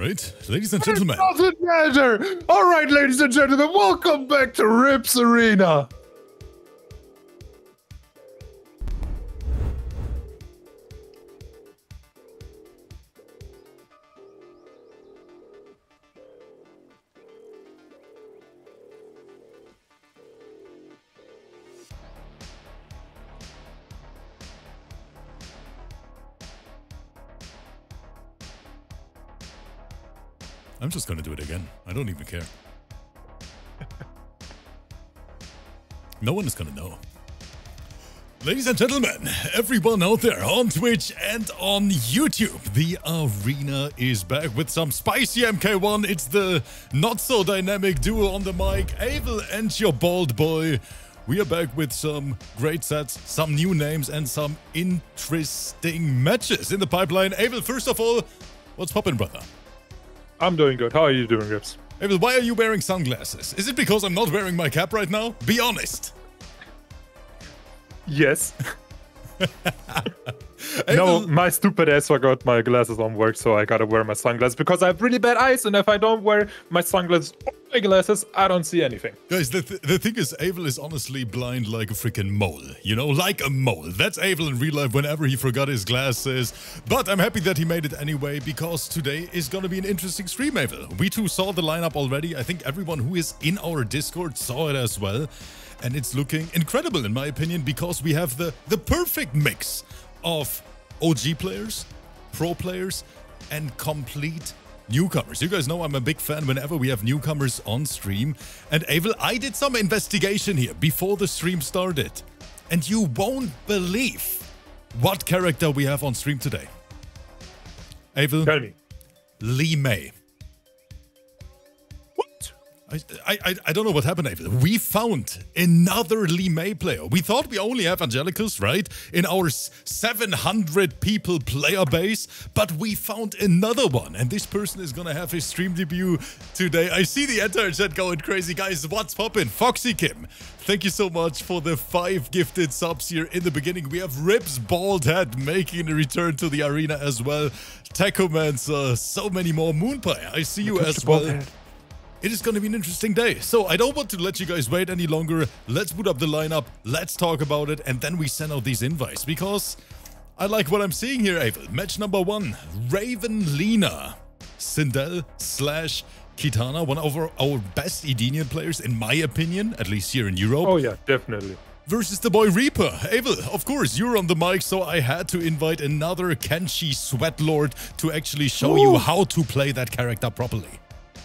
right? Ladies and gentlemen. It doesn't matter. All right, ladies and gentlemen, welcome back to Rips Arena. I'm just gonna do it again. I don't even care. no one is gonna know. Ladies and gentlemen, everyone out there on Twitch and on YouTube, the arena is back with some spicy MK1. It's the not so dynamic duo on the mic, Avel and your bald boy. We are back with some great sets, some new names, and some interesting matches in the pipeline. Avel, first of all, what's poppin', brother? I'm doing good. How are you doing, Rips? Avel, why are you wearing sunglasses? Is it because I'm not wearing my cap right now? Be honest. Yes. no, my stupid ass forgot my glasses on work, so I gotta wear my sunglasses because I have really bad eyes, and if I don't wear my sunglasses my glasses, I don't see anything. Guys, the, th the thing is, Avel is honestly blind like a freaking mole. You know, like a mole. That's Avel in real life whenever he forgot his glasses. But I'm happy that he made it anyway, because today is gonna be an interesting stream, Avel. We two saw the lineup already. I think everyone who is in our Discord saw it as well and it's looking incredible in my opinion because we have the the perfect mix of OG players, pro players, and complete newcomers. You guys know I'm a big fan whenever we have newcomers on stream. And Avel, I did some investigation here before the stream started. And you won't believe what character we have on stream today. Avel. Tell me. Li Mei. I, I, I don't know what happened, David. We found another Li Mei player. We thought we only have Angelicus, right? In our 700 people player base, but we found another one. And this person is gonna have his stream debut today. I see the entire chat going crazy. Guys, what's poppin'? Foxy Kim, thank you so much for the five gifted subs here in the beginning. We have Rips Bald Head making a return to the arena as well. Tacomancer, so many more. Moonpie, I see you as well. It is going to be an interesting day. So I don't want to let you guys wait any longer. Let's boot up the lineup. Let's talk about it. And then we send out these invites because I like what I'm seeing here, Avel. Match number one, Ravenleena. Sindel slash Kitana, one of our, our best Edenian players, in my opinion, at least here in Europe. Oh yeah, definitely. Versus the boy Reaper. Avel, of course, you're on the mic, so I had to invite another Kenshi Sweatlord to actually show Ooh. you how to play that character properly.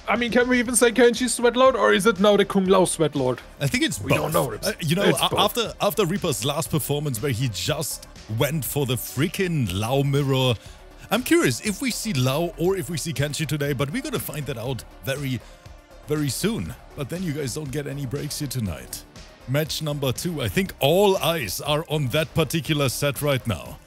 I mean, can we even say Kenshi Sweatlord, or is it now the Kung Lao Sweatlord? I think it's we both. don't know. Uh, you know, after after Reaper's last performance, where he just went for the freaking Lao mirror, I'm curious if we see Lao or if we see Kenshi today, but we're gonna find that out very, very soon. But then you guys don't get any breaks here tonight. Match number two. I think all eyes are on that particular set right now.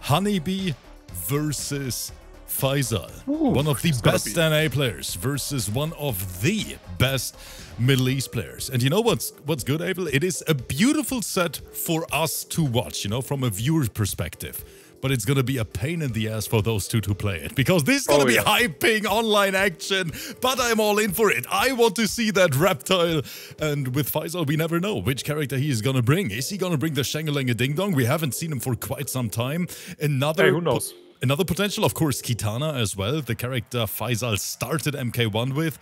Honeybee versus Faysal, Ooh, one of the best NA players versus one of the best Middle East players. And you know what's what's good, Abel? It is a beautiful set for us to watch, you know, from a viewer's perspective. But it's gonna be a pain in the ass for those two to play it because this is gonna oh, be yeah. hyping online action. But I'm all in for it. I want to see that reptile. And with Faysal, we never know which character he is gonna bring. Is he gonna bring the Shangalenga Ding Dong? We haven't seen him for quite some time. Another hey, who knows? Another potential, of course, Kitana as well, the character Faysal started MK1 with,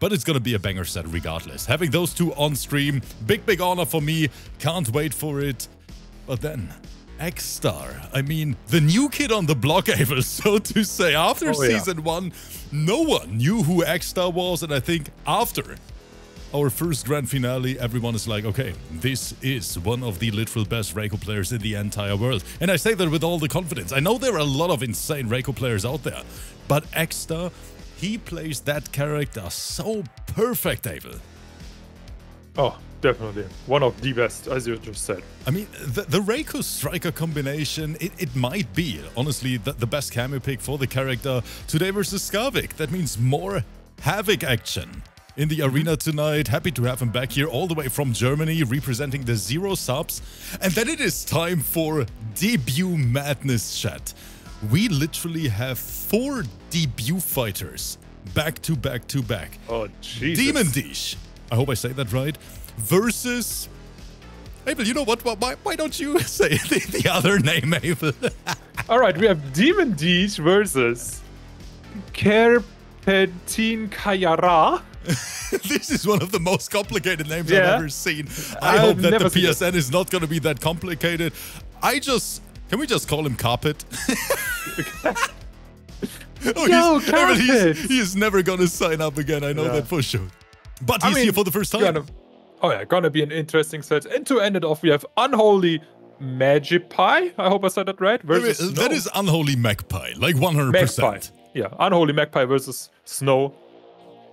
but it's gonna be a banger set regardless. Having those two on stream, big, big honor for me, can't wait for it. But then, X-Star, I mean, the new kid on the block, Abel, so to say. After oh, Season yeah. 1, no one knew who X-Star was, and I think after our first grand finale, everyone is like, okay, this is one of the literal best Reiko players in the entire world. And I say that with all the confidence. I know there are a lot of insane Reiko players out there, but Exta, he plays that character so perfect, Abel. Oh, definitely. One of the best, as you just said. I mean, the, the Reiko Striker combination, it, it might be, honestly, the, the best cameo pick for the character today versus Skarvik. That means more Havik action in the arena tonight. Happy to have him back here all the way from Germany representing the Zero Subs. And then it is time for debut madness chat. we literally have four debut fighters back to back to back. Oh, Jesus. Demon Dish, I hope I say that right, versus. Abel, you know what? Why, why don't you say the, the other name, Abel? All right, we have Demon Dish versus Kerpetin Kayara. this is one of the most complicated names Yeah. I've ever seen. I I've hope that the never seen it. PSN is not going to be that complicated. I just. Can we just call him Carpet? oh, Yo, he's, he's, Carpet. he is never going to sign up again. I know Yeah. that for sure. But I he's mean, here for the first time. Gonna, oh yeah, gonna be an interesting set. And to end it off, we have Unholy Magipie. I hope I said that right. Versus wait, that is unholy magpie, like 100%. Magpie. Yeah, Unholy Magpie versus Snow.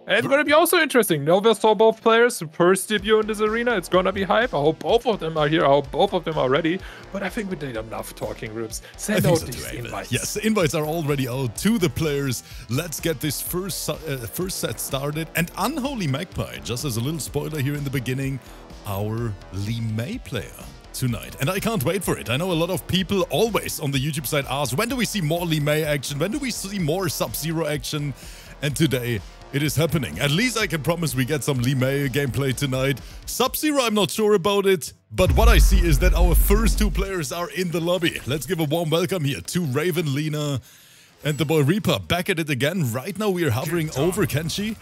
And it's gonna be also interesting. Nova saw both players first debut in this arena. It's gonna be hype. I hope both of them are here. I hope both of them are ready. But I think we did enough talking. I Send out so these too, invites. Yes, the invites are already out to the players. Let's get this first uh, first set started. And Unholy Magpie, just as a little spoiler here in the beginning, our Li Mei player tonight. And I can't wait for it. I know a lot of people always on the YouTube side ask, when do we see more Li Mei action? When do we see more Sub-Zero action? And today, it is happening. At least I can promise we get some Li Mei gameplay tonight. Sub-Zero, I'm not sure about it. But what I see is that our first two players are in the lobby. Let's give a warm welcome here to Ravenleena and the boy Reaper back at it again. Right now we are hovering over Kenshi.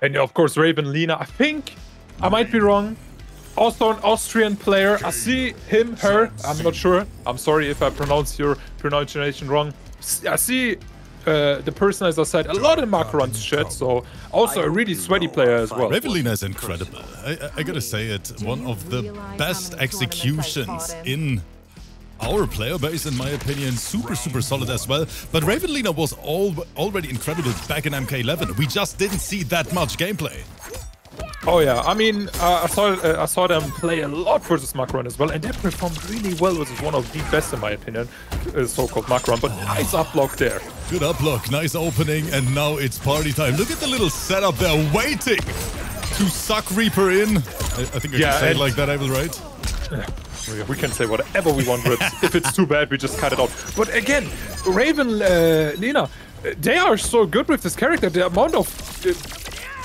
And of course, Ravenleena. I think I might be wrong. Also, an Austrian player. I see him, her. I'm not sure. I'm sorry if I pronounce your pronunciation wrong. I see uh, the person, as I said, a lot of Macron's shit, So also a really sweaty player as well. Ravenleena is incredible. I, I, I gotta say it, one of the best executions in our player base, in my opinion, super, super solid as well. But Ravenleena was all, already incredible back in MK11. We just didn't see that much gameplay. Oh yeah, I mean, uh, I saw uh, I saw them play a lot versus Macron as well, and they performed really well. Which is one of the best in my opinion, uh, so-called Macron. But nice up block there. Good up block, nice opening, and now it's party time. Look at the little setup there, waiting to suck Reaper in. I, I think I Yeah, can say it like that, Abel, right? We can say whatever we want, but if it's too bad, we just cut it off. But again, Raven, uh, Lena, uh, they are so good with this character. The amount of uh,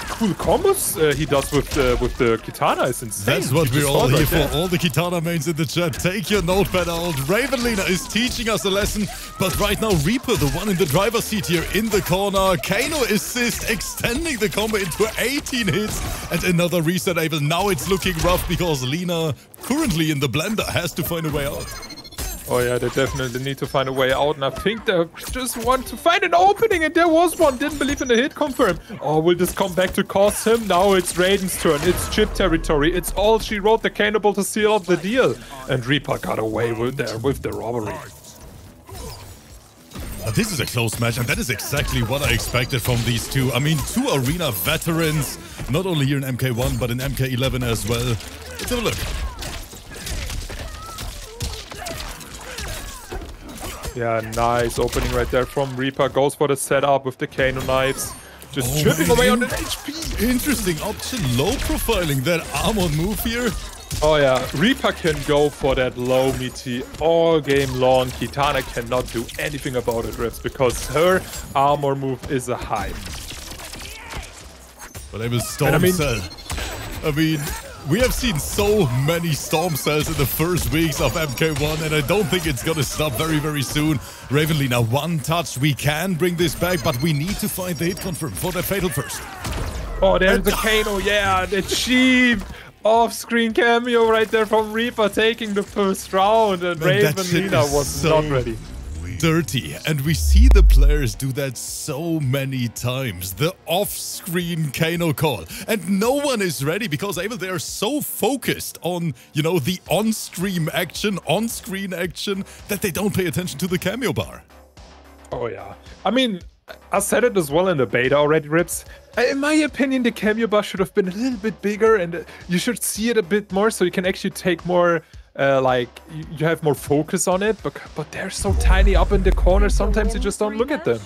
cool combos uh, he does with the with the Kitana is insane. That's what we're all here for. All the Kitana mains in the chat. Take your notepad out. Ravenleena is teaching us a lesson. But right now, Reaper, the one in the driver's seat here in the corner. Kano assist, extending the combo into 18 hits. And another reset able. Now it's looking rough because Lina, currently in the blender, has to find a way out. Oh yeah, they definitely need to find a way out, and I think they just want to find an opening, and there was one. Didn't believe in the hit confirm. Oh, will this come back to cost him? Now it's Raiden's turn. It's chip territory. It's all she wrote. The cannibal to seal up the deal, and Reaper got away with there with the robbery. But this is a close match, and that is exactly what I expected from these two. I mean, two arena veterans, not only here in MK1, but in MK11 as well. Let's have a look. Yeah, nice opening right there from Reaper. Goes for the setup with the Kano knives. Just Oh, chipping away on the HP. Interesting option, low profiling that armor move here. Oh yeah, Reaper can go for that low meaty all game long. Kitana cannot do anything about it, Rips, because her armor move is a high. But I will storm And I mean- cell. I mean, we have seen so many storm cells in the first weeks of MK1, and I don't think it's gonna stop very, very soon. Ravenly, now one touch, we can bring this back, but we need to find the hit confirm for the fatal first. Oh, there's the Kano, yeah, the cheap off-screen cameo right there from Reaper taking the first round, and Man, that Raven shit was so not ready. Dirty, and we see the players do that so many times. The off-screen Kano call, and no one is ready because they are so focused on you know the on-stream action, on-screen action that they don't pay attention to the cameo bar. Oh yeah. I mean, I said it as well in the beta already, Rips. Uh, In my opinion, the cameo bar should have been a little bit bigger, and uh, you should see it a bit more, so you can actually take more, uh, like you, you have more focus on it. But but they're so tiny up in the corner. Sometimes you just don't look at them.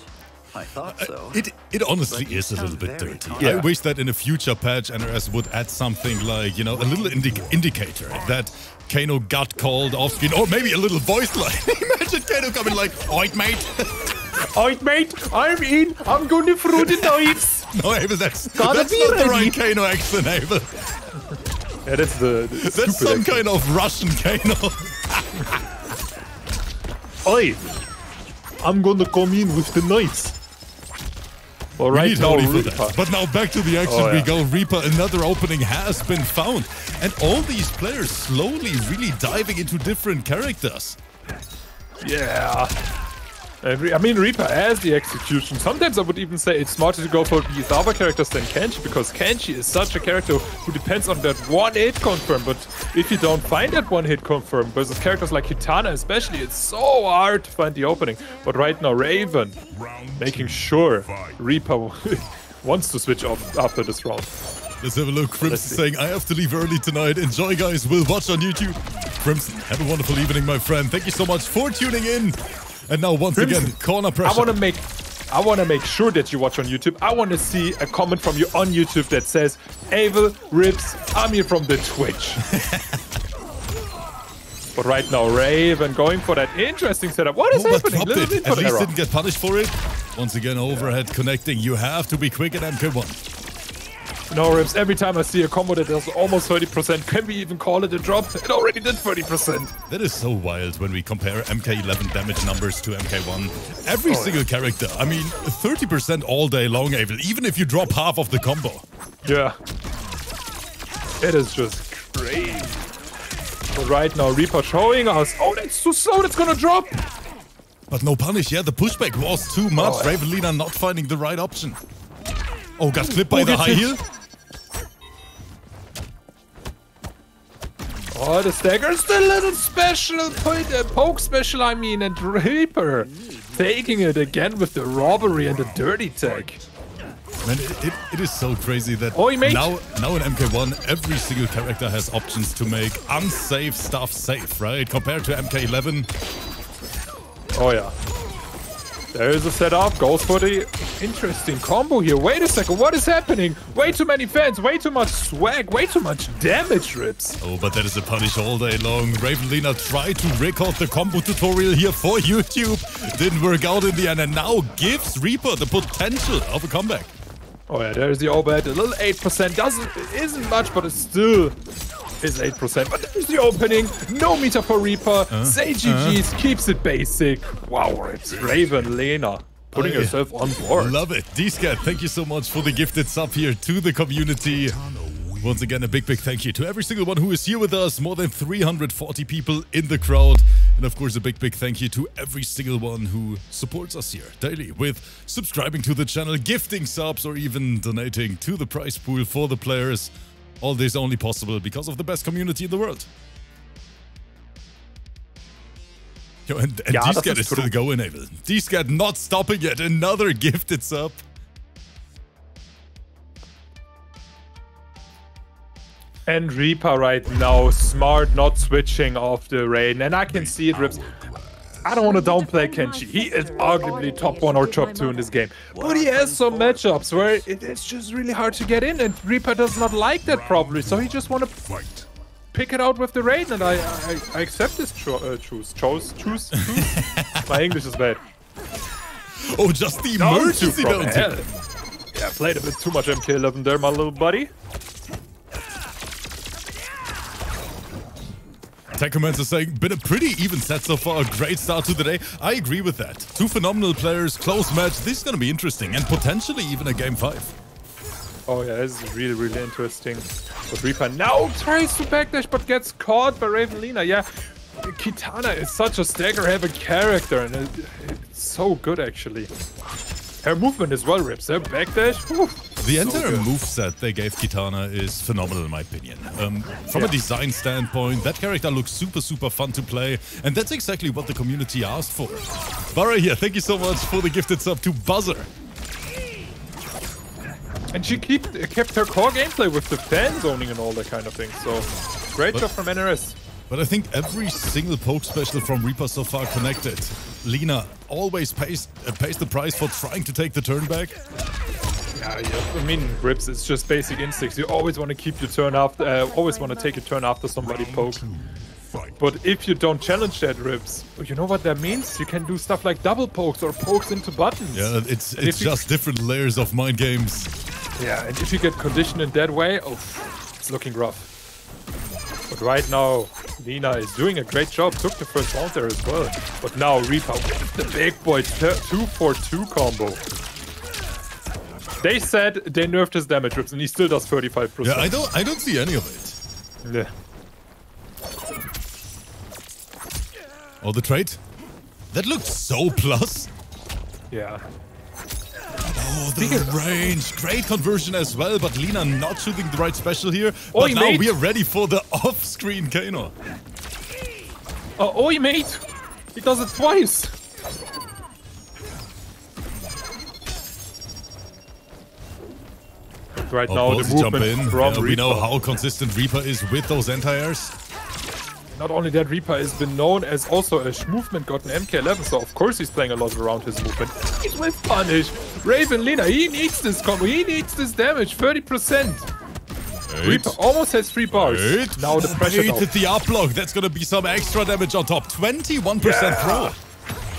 I thought so. It it honestly But is a little bit dirty. confident. I wish that in a future patch NRS would add something like, you know, a little indi indicator that Kano got called off screen, or maybe a little voice line. Imagine Kano coming like, Oit mate. Alright, mate, I'm in. I'm going to throw the knives. no, Abel, that's, Gotta that's be not the right Kano accent, Abel. Yeah, that's the, the That's some accent. kind of Russian Kano. Oi! I'm gonna come in with the knives. All We need now Reaper. But now back to the action Oh, we go. Reaper, another opening has been found. And all these players slowly really diving into different characters. Yeah. Uh, Every, I mean, Reaper has the execution. Sometimes I would even say it's smarter to go for these other characters than Kenshi because Kenshi is such a character who depends on that one hit confirm. But if you don't find that one hit confirm versus characters like Kitana, especially, it's so hard to find the opening. But right now, Raven making sure Reaper wants to switch off after this round. Let's have a look. Crimson saying, I have to leave early tonight. Enjoy, guys. We'll watch on YouTube. Crimson, have a wonderful evening, my friend. Thank you so much for tuning in. And now, once Crimson, again, corner pressure. I want to make I want to make sure that you watch on YouTube. I want to see a comment from you on YouTube that says, Avel rips, I'm here from the Twitch. but right now, Raven going for that interesting setup. What is Oh, happening? Little it. At least error. didn't get punished for it. Once again, overhead connecting. You have to be quick at MK1. No rips. Every time I see a combo that does almost 30%, can we even call it a drop? It already did 30%. That is so wild when we compare MK11 damage numbers to MK1. Every Oh, single character, I mean, 30% all day long, Abel, even if you drop half of the combo. Yeah. It is just crazy. But right now, Reaper showing us. Oh, that's too slow. That's gonna drop. But no punish, yeah, the pushback was too much. Oh, yeah. Ravenleena not finding the right option. Oh, got clipped by Who the high hit? heel. Oh, the stagger's the little special point, uh, poke special, I mean, and Reaper taking it again with the robbery and the dirty tag. Man, it, it, it is so crazy that Oi, mate. now, now in MK1, every single character has options to make unsafe stuff safe, right? Compared to MK11, Oh, yeah. There is a setup, goes for the interesting combo here. Wait a second, what is happening? Way too many fans, way too much swag, way too much damage rips. Oh, but that is a punish all day long. Ravenleena tried to record the combo tutorial here for YouTube. Didn't work out in the end and now gives Reaper the potential of a comeback. Oh yeah, there's the overhead, a little 8%. Doesn't, isn't much, but it's still is 8%. But there's the opening, no meter for Reaper. Uh, Say GG's, uh. keeps it basic. Wow, it's Ravenleena putting Oh, yeah. herself on board. Love it. D-Scat, thank you so much for the gifted sub here to the community. Once again, a big, big thank you to every single one who is here with us. More than 340 people in the crowd. And of course, a big, big thank you to every single one who supports us here daily with subscribing to the channel, gifting subs, or even donating to the prize pool for the players. All this only possible because of the best community in the world. Yo, and, and Ja, das D-Scat ist is still going, Abel. D-Scat not stopping yet. Another gifted sub. And Reaper right now, smart, not switching off the rain. And I can see it rips. I don't want to downplay Kenshi. He is arguably top one or top two in this game. But he has some matchups where it, it's just really hard to get in, and Reaper does not like that probably. So he just want to pick it out with the raid, and I I, I accept this cho uh, choose. Choose? Choose? choose? My English is bad. Oh, just the Don't you emergency from bounty. hell. Yeah, played a bit too much MK11 there, my little buddy. Tacomancer is saying, been a pretty even set so far. A great start to the day. I agree with that. Two phenomenal players, close match. This is to be interesting and potentially even a game five. Oh yeah, this is really, really interesting. But Reaper now tries to backdash, but gets caught by Ravenleena. Yeah, Kitana is such a stagger-heavy character, and it's so good, actually. Her movement as well, Rips. Her backdash, whew, The so entire good. moveset they gave Kitana is phenomenal in my opinion. Um, from a design standpoint, that character looks super, super fun to play. And that's exactly what the community asked for. Barra here, thank you so much for the gifted sub to Buzzer. And she kept, kept her core gameplay with the fan zoning and all that kind of thing. So, great But- job from NRS. But I think every single poke special from Reaper so far connected. Lina always pays, uh, pays the price for trying to take the turn back. Yeah, yeah. I mean, Rips, it's just basic instincts. You always want to keep your turn after, uh, always want to take your turn after somebody poke. But if you don't challenge that, Rips, you know what that means? You can do stuff like double pokes or pokes into buttons. Yeah, it's And it's if you- just different layers of mind games. Yeah, and if you get conditioned in that way, oh, it's looking rough. But right now, Lina is doing a great job. Took the first round there as well. But now Reaper with the big boy 2-4-2 combo. They said they nerfed his damage rips and he still does 35%. Yeah, I don't I don't see any of it. Yeah. Oh, the trade? That looked so plus. Yeah. Oh, the range. Great conversion as well, but Lina not shooting the right special here. Oh, But he now made- we are ready for the off-screen Kano. Oh, oi, mate! He does it twice! Right Oh, now, the jump in. from Yeah, we know how consistent Reaper is with those anti-airs. Not only that, Reaper has been known as also a movement god in MK11, so of course he's playing a lot around his movement. He's with punish. Ravenleena, he needs this combo, he needs this damage, 30%. Reaper almost has three bars. Eight. Now the pressure down. Baited the up block. That's gonna be some extra damage on top. 21% throw.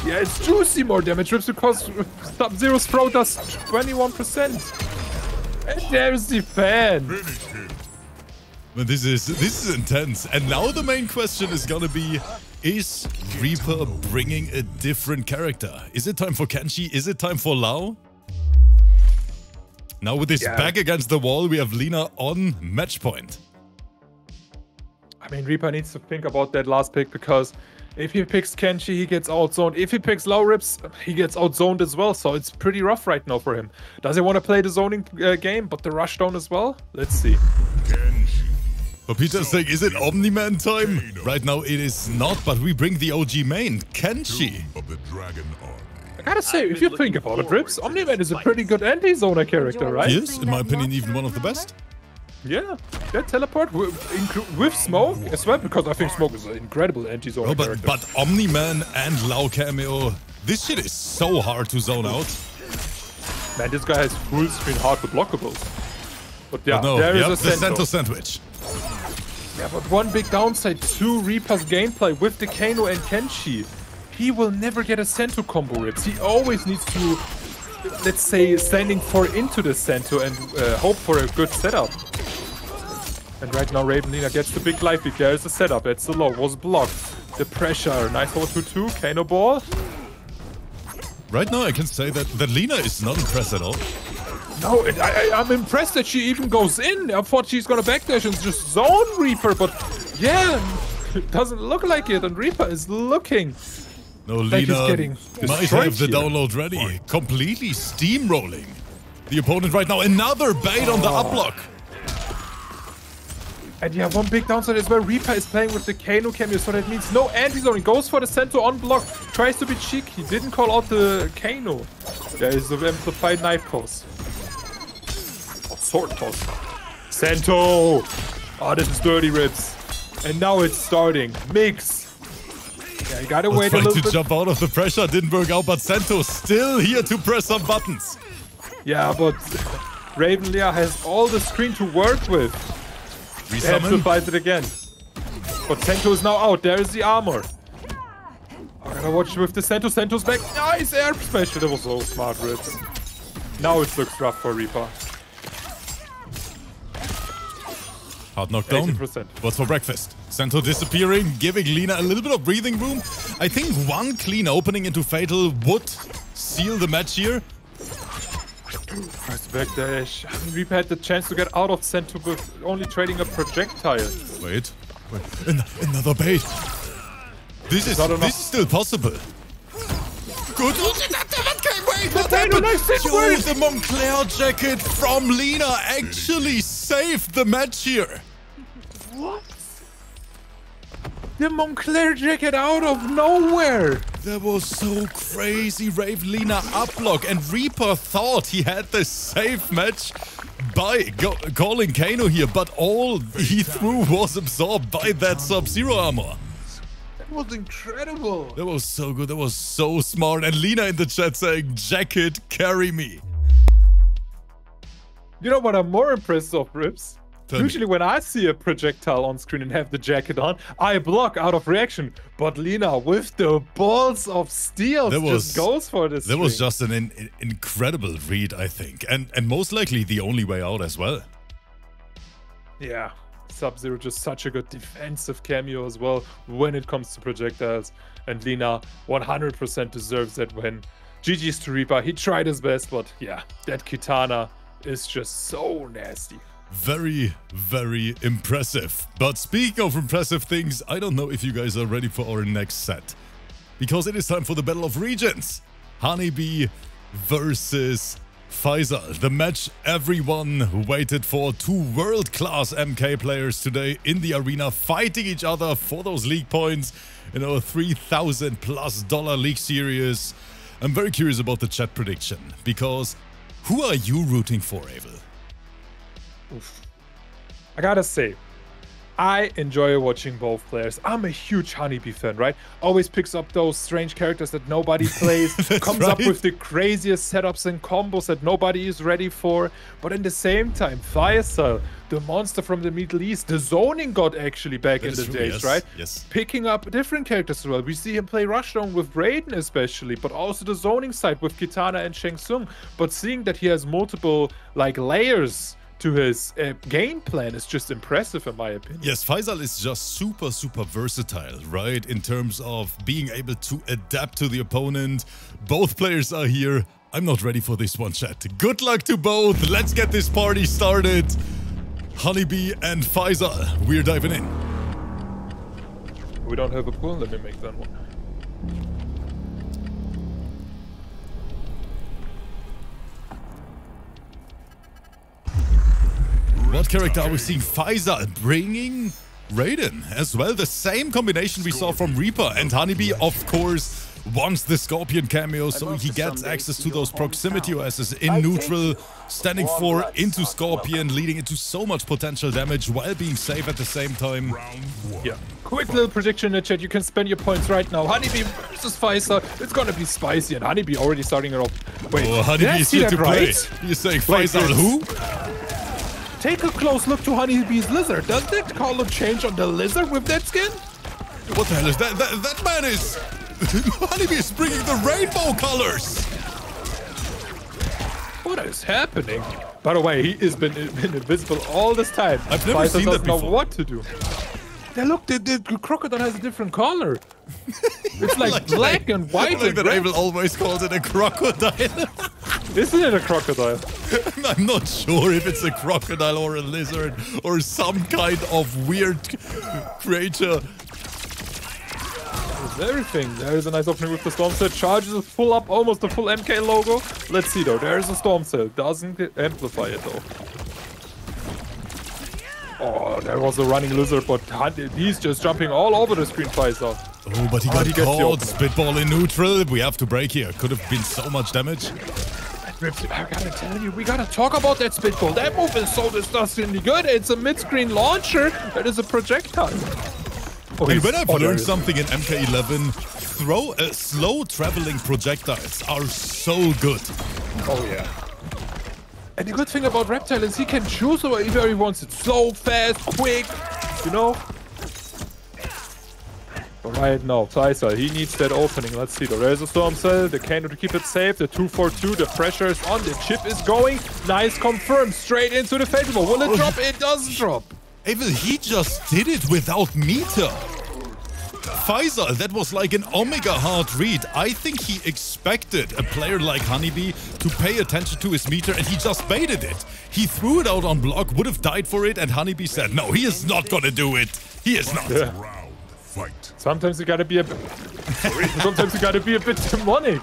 Yeah, it's juicy more damage rips because Sub-Zero's throw does 21%. And there's the fan. But this is this is intense. And now the main question is gonna be: Is Reaper bringing a different character? Is it time for Kenshi? Is it time for Lao? Now with his Yeah. back against the wall, we have Lina on match point. I mean, Reaper needs to think about that last pick because if he picks Kenshi, he gets outzoned. If he picks Lao Rips, he gets outzoned as well. So it's pretty rough right now for him. Does he want to play the zoning uh, game, but the rush rushdown as well? Let's see. But Peter's saying, is it Omni-Man time? Right now it is not, but we bring the OG main, Kenshi. of the Dragon Army. I gotta say, if you think about it, Rips, Omni-Man is a pretty good anti-zoner character, right? He is, in my opinion, even one of the best. Yeah, that teleport with, with Smoke as well, because I think Smoke is an incredible anti-zoner Oh, but, character. but Omni-Man and Lao cameo, this shit is so hard to zone out. Man, this guy has full screen hard to blockables. But yeah, But no, there is yep, a the Sento. center sandwich. Yeah, but one big downside to Reaper's gameplay with the Kano and Kenshi. He will never get a Sento combo rips. He always needs to, let's say, standing for into the Sento and uh, hope for a good setup. And right now Ravenleena gets the big life lead. There's the setup. That's the low. Was blocked. The pressure. Nice over 2-2. Kano ball. Right now, I can say that, that Lina is not impressed at all. No, and I, I, I'm impressed that she even goes in. I thought she's gonna backdash and just zone Reaper, but yeah, it doesn't look like it. And Reaper is looking. No, Like Lina getting might have the here. download ready. Completely steamrolling. The opponent right now, another bait on the oh. up block. And yeah, one big downside is where Reaper is playing with the Kano cameo, so that means no anti-zoning. Goes for the center on block, tries to be cheeky, He didn't call out the Kano. There is the amplified knife toss. Sword toss. Sento! Oh, ah, this is dirty Rips. And now it's starting. Mix. Yeah, you gotta wait a little to bit. jump out of the pressure, didn't work out, but Sento's still here to press some buttons. Yeah, but Ravenleena has all the screen to work with. They have to fight it again. But Sento is now out. There is the armor. I gotta watch with the Sento. Sento's back. Nice air special. That was so smart, Rips. Now it looks rough for Reaper. Hard knockdown. 80%. What's for breakfast? Sento disappearing, giving Lina a little bit of breathing room. I think one clean opening into Fatal would seal the match here. Tries to backdash. I mean, Reaper had the chance to get out of Sento with only trading a projectile. Wait, wait. An- another bait. This is this is still possible. Good. Look at that, that came wait, what Potato, happened? nice Yo, the Moncler jacket from Lina actually saved the match here. What? The Moncler jacket out of nowhere! That was so crazy. Rave Lina up block and Reaper thought he had the safe match, by go calling Kano here, but all he threw was absorbed by that Sub-Zero armor. That was incredible. That was so good. That was so smart. And Lina in the chat saying, Jacket, carry me. You know what I'm more impressed of, Rips? Tell me. Usually when I see a projectile on screen and have the jacket on, I block out of reaction. But Lina, with the balls of steel, That was- just goes for this. That was just an in incredible read, I think. And, and most likely the only way out as well. Yeah. Sub-Zero just such a good defensive cameo as well when it comes to projectiles. And Lina 100% deserves that win. GG's to Reaper. He tried his best, but yeah, that Kitana is just so nasty. Very, very impressive. But speaking of impressive things, I don't know if you guys are ready for our next set. Because it is time for the Battle of Regions. Honeybee versus Faysal. The match everyone waited for. Two world-class MK players today in the arena fighting each other for those league points in our 3000 plus dollar league series. I'm very curious about the chat prediction because who are you rooting for, Abel? I gotta say, I enjoy watching both players. I'm a huge Honeybee fan, right? Always picks up those strange characters that nobody plays, comes up with the craziest setups and combos that nobody is ready for. But in the same time, Faysal, the monster from the Middle East, the zoning god actually back That in the true, days, yes, right? yes. Picking up different characters as well. We see him play Rushdown with Raiden especially, but also the zoning side with Kitana and Shang Tsung. But seeing that he has multiple like layers to his uh, game plan is just impressive in my opinion. Yes, Faysal is just super, super versatile, right? In terms of being able to adapt to the opponent. Both players are here. I'm not ready for this one, chat. Good luck to both. Let's get this party started. Honeybee and Faysal, we're diving in. We don't have a pool. Let me make that one. What character are we seeing? Faysal bringing Raiden as well. The same combination we saw from Reaper and Honeybee, of course, wants the Scorpion cameo, so he gets access to those proximity OSs in neutral, standing for into Scorpion, leading into so much potential damage while being safe at the same time. Yeah. Quick little prediction in the chat. You can spend your points right now. Honeybee versus Faysal. It's gonna be spicy, and Honeybee already starting it off. Wait, Oh, did I Honeybee is see here that to play. right? You're saying Wait, Faysal it's- who? Take a close look to Honeybee's lizard. Does that color change on the lizard with that skin? What the hell is that? That, that man is... Honeybee is bringing the rainbow colors! What is happening? By the way, he has been, been invisible all this time. I've never seen that doesn't know before. what to do. Yeah, look, the, the crocodile has a different color. It's like, black and white like and that red. Abel always calls it a crocodile. Isn't it a crocodile? I'm not sure if it's a crocodile or a lizard or some kind of weird creature. It's everything. There is a nice opening with the storm cell. Charges it full up, almost the full MK logo. Let's see though. There is a storm cell. Doesn't amplify it though. Oh, there was a running lizard, but he's just jumping all over the screen Faysal. Oh, but he Oh, got he gets the caught. Spitball in neutral. We have to break here. Could have been so much damage. I gotta tell you, we gotta talk about that spitball. That move is so disgustingly good. It's a mid-screen launcher that is a projectile. Oh, And when I've oh, learned something in MK11, throw uh, slow traveling projectiles are so good. Oh yeah. And the good thing about Reptile is he can choose whether he wants it slow, fast, quick, you know? But right now, Faysal, he needs that opening. Let's see. the Razor Storm Cell, the cannon to keep it safe, the 242, the pressure is on, the chip is going. Nice confirm, straight into the fatal. Will it oh. drop? It does drop. Abel, he just did it without meter. Faysal, that was like an Omega hard read. I think he expected a player like Honeybee to pay attention to his meter and he just baited it. He threw it out on block, would have died for it, and Honeybee said, no, he is not gonna do it. He is not. Fight. Sometimes you gotta be a bit. Sometimes you gotta be a bit demonic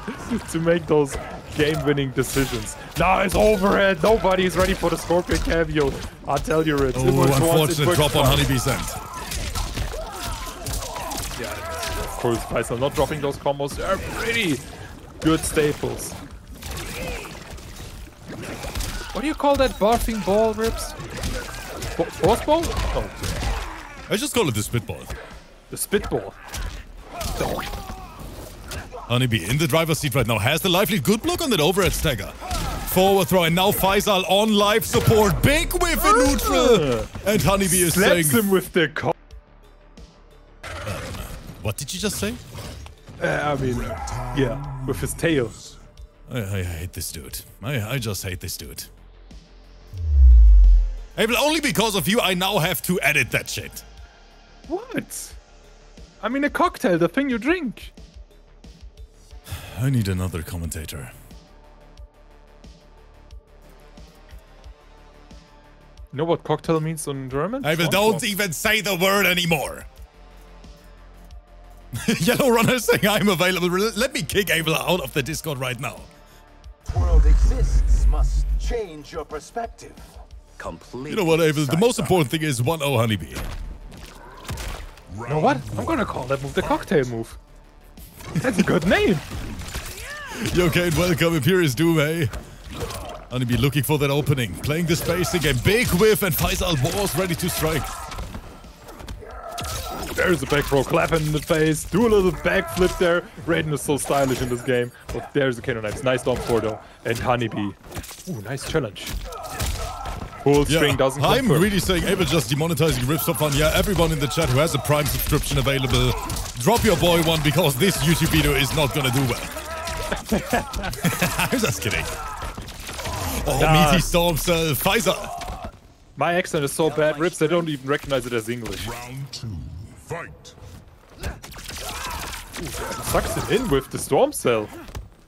to make those game-winning decisions. Now it's overhead. Nobody's ready for the Scorpion cameo. I'll tell you, Rips. It Oh, once, it unfortunate drop on. Honeybee's end. Yeah, course, Faysal not dropping those combos. They're pretty good staples. What do you call that barfing ball, Rips? Bo boss ball? Oh, I just call it the spitball. the spitball. Oh, Honeybee in the driver's seat right now. Has the lively good block on that overhead stagger. Forward throw, and now Faysal on life support. Big whiff in neutral. Ah. And Honeybee is saying... slaps him with the co- uh, What did you just say? uh, I mean, yeah, with his tail. I, I hate this dude. I, I just hate this dude. Abel, only because of you, I now have to edit that shit. What? I mean, a cocktail, the thing you drink. I need another commentator. You know what cocktail means in German? Abel, don't even say the word anymore. Yellow Runner saying I'm available. Let me kick Abel out of the Discord right now. world exists must change your perspective. Completely. You know what, Abel? The most important thing is 1 0 Honeybee. You know what? I'm gonna call that move the cocktail move. That's a good name. Yo, Kane, welcome. Imperious Doom, hey. Honeybee looking for that opening. Playing the spacing game. Big whiff, and Faysal was ready to strike. There's a back throw, clap in the face, do a little backflip there. Raiden is so stylish in this game. But there's the Kano Knives. Nice down four though. And Honeybee. Ooh, nice challenge. Full string doesn't I'm confirm. really saying Abel just demonetizing Rips for fun. Yeah, everyone in the chat who has a Prime subscription available, drop your boy one because this YouTube video is not gonna do well. I'm just kidding. Oh, Nah. meaty storm uh, cell. Faysal. My accent is so bad, Rips, I don't even recognize it as English. Round two, fight. Sucks it in with the storm cell.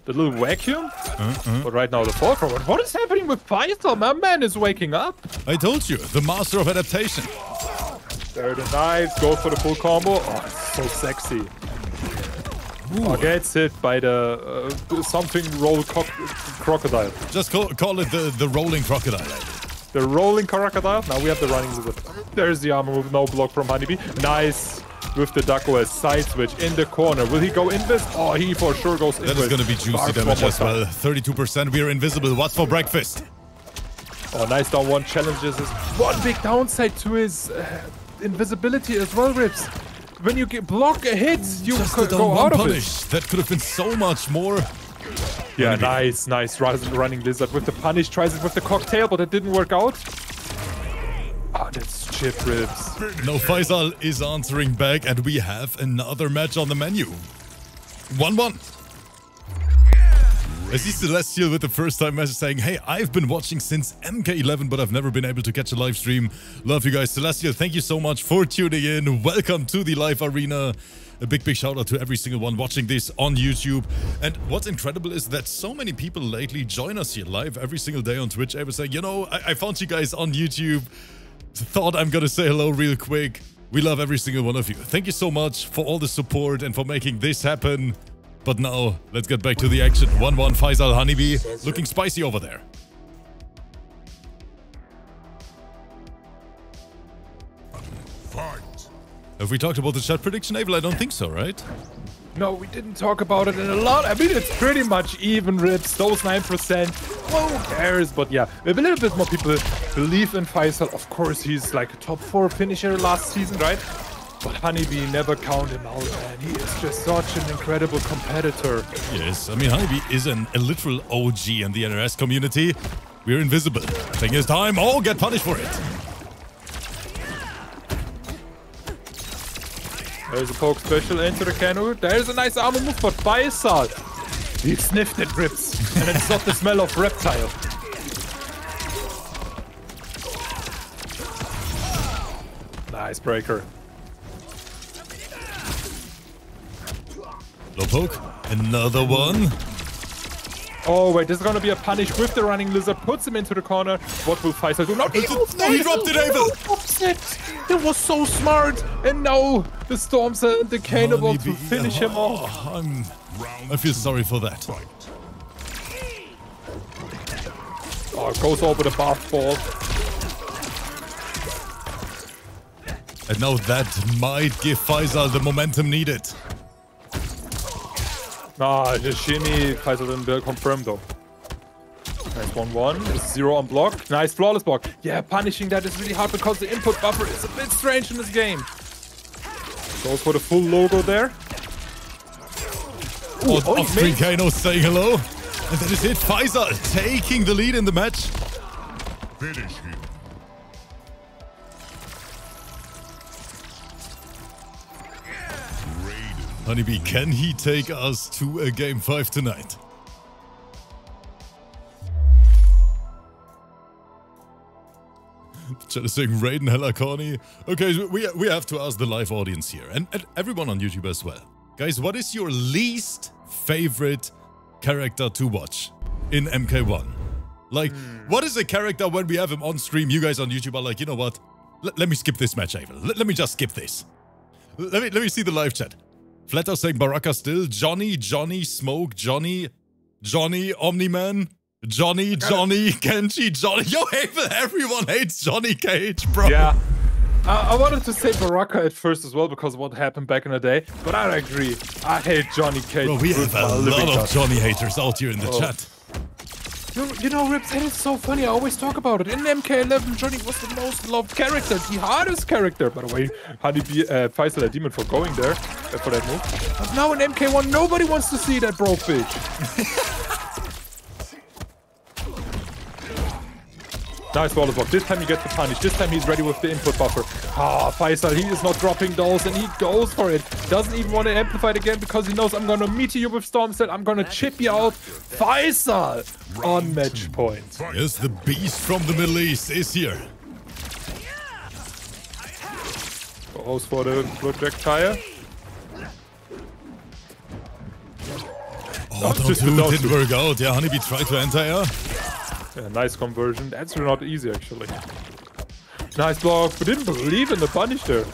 The little vacuum. Uh-huh. But right now the fall forward. What is happening with Faysal? My man is waking up. I told you, the master of adaptation. There are the knives, goes for the full combo. Oh, it's so sexy. Oh, gets hit by the uh, something roll co- crocodile. Just call, call it the, the rolling crocodile. The rolling crocodile. Now we have the running. There's the armor move, no block from Honeybee. Nice with the Ducko as side switch in the corner. Will he go invis? Oh, he for sure goes invis. That is gonna be juicy Barf damage as well. 32%, we are invisible. What's for breakfast? Oh, nice down one challenges his one big downside to his uh, invisibility as well, Rips. When you get block a hit, you Just could go out one of it. punish. That could have been so much more. Yeah, nice, nice. Running lizard with the punish, tries it with the cocktail, but it didn't work out. Ah, that's chip ribs. No, Faysal is answering back, and we have another match on the menu. 1-1. I see Celestial with the first time message saying, Hey, I've been watching since MK11, but I've never been able to catch a live stream. Love you guys. Celestial, thank you so much for tuning in. Welcome to the live arena. A big, big shout out to every single one watching this on YouTube. And what's incredible is that so many people lately join us here live every single day on Twitch. I was saying, you know, I, I found you guys on YouTube. Thought I'm gonna say hello real quick. We love every single one of you. Thank you so much for all the support and for making this happen. But now, let's get back to the action. 1-1 Faysal Honeybee. Looking spicy over there. Have we talked about the chat prediction, Abel? I don't think so, right? No, we didn't talk about it in a lot. I mean, it's pretty much even rips. Those 9%. Well, who cares? But yeah, a little bit more people believe in Faysal. Of course, he's like a top four finisher last season, right? But Honeybee never count him out, man. He is just such an incredible competitor. Yes, I mean, Honeybee is an, a literal OG in the NRS community. We're invisible. Taking his time. all get punished for it. There's a poke special into the canoe. There's a nice armor move, but Faysal. He sniffed it, rips. And it's not the smell of reptile. Nice breaker. Low poke. Another one. Oh wait, this is gonna be a punish with the running lizard. Puts him into the corner. What will Faysal do? No, he, No, he dropped it, Abel. It. it was so smart. And now the storm sent the cannibal to finish him oh, off. Oh, I'm, I feel sorry for that. Fight. Oh, it goes over the bath ball. And now that might give Faysal the momentum needed. Nah, the shimmy Faysal didn't uh, confirm though. Nice 1-1. Zero on block. Nice flawless block. Yeah, punishing that is really hard because the input buffer is a bit strange in this game. Goes for the full logo there. Ooh, oh, off screen Kano saying hello. And that is it. Faysal taking the lead in the match. Finish him. Honeybee, can he take us to a game five tonight? Chat is saying Raiden hella corny. Okay, so we, we have to ask the live audience here and, and everyone on YouTube as well. Guys, what is your least favorite character to watch in MK1? Like, hmm. what is a character when we have him on stream, you guys on YouTube are like, you know what? L let me skip this match, Abel. L let me just skip this. L let me let me see the live chat. Flatter saying Baraka still. Johnny, Johnny, Smoke, Johnny, Johnny, Omni-Man, Johnny, Johnny, Kenshi, Johnny. Yo, Abel, everyone hates Johnny Cage, bro. Yeah. I, I wanted to say Baraka at first as well because of what happened back in the day, but I agree. I hate Johnny Cage. Bro, we have a lot of God. Johnny haters out here in the Oh. chat. You, know, Rips, it's so funny. I always talk about it. In MK11, Johnny was the most loved character, the hardest character. By the way, Honeybee, uh, Faysal a demon for going there uh, for that move. But now in MK1, nobody wants to see that broke bitch. nice wall block. This time he gets the punish. This time he's ready with the input buffer. Ah, Faysal, he is not dropping those and he goes for it. Doesn't even want to amplify it again because he knows I'm going to meet you with Storm Set. I'm going to chip you out. Faysal on match point. Yes, the beast from the Middle East is here. Goes for the projectile. Oh, just do, without didn't work out. Yeah, Honeybee tried to enter air. Yeah, nice conversion. That's not easy, actually. Nice block. We didn't believe in the punish there.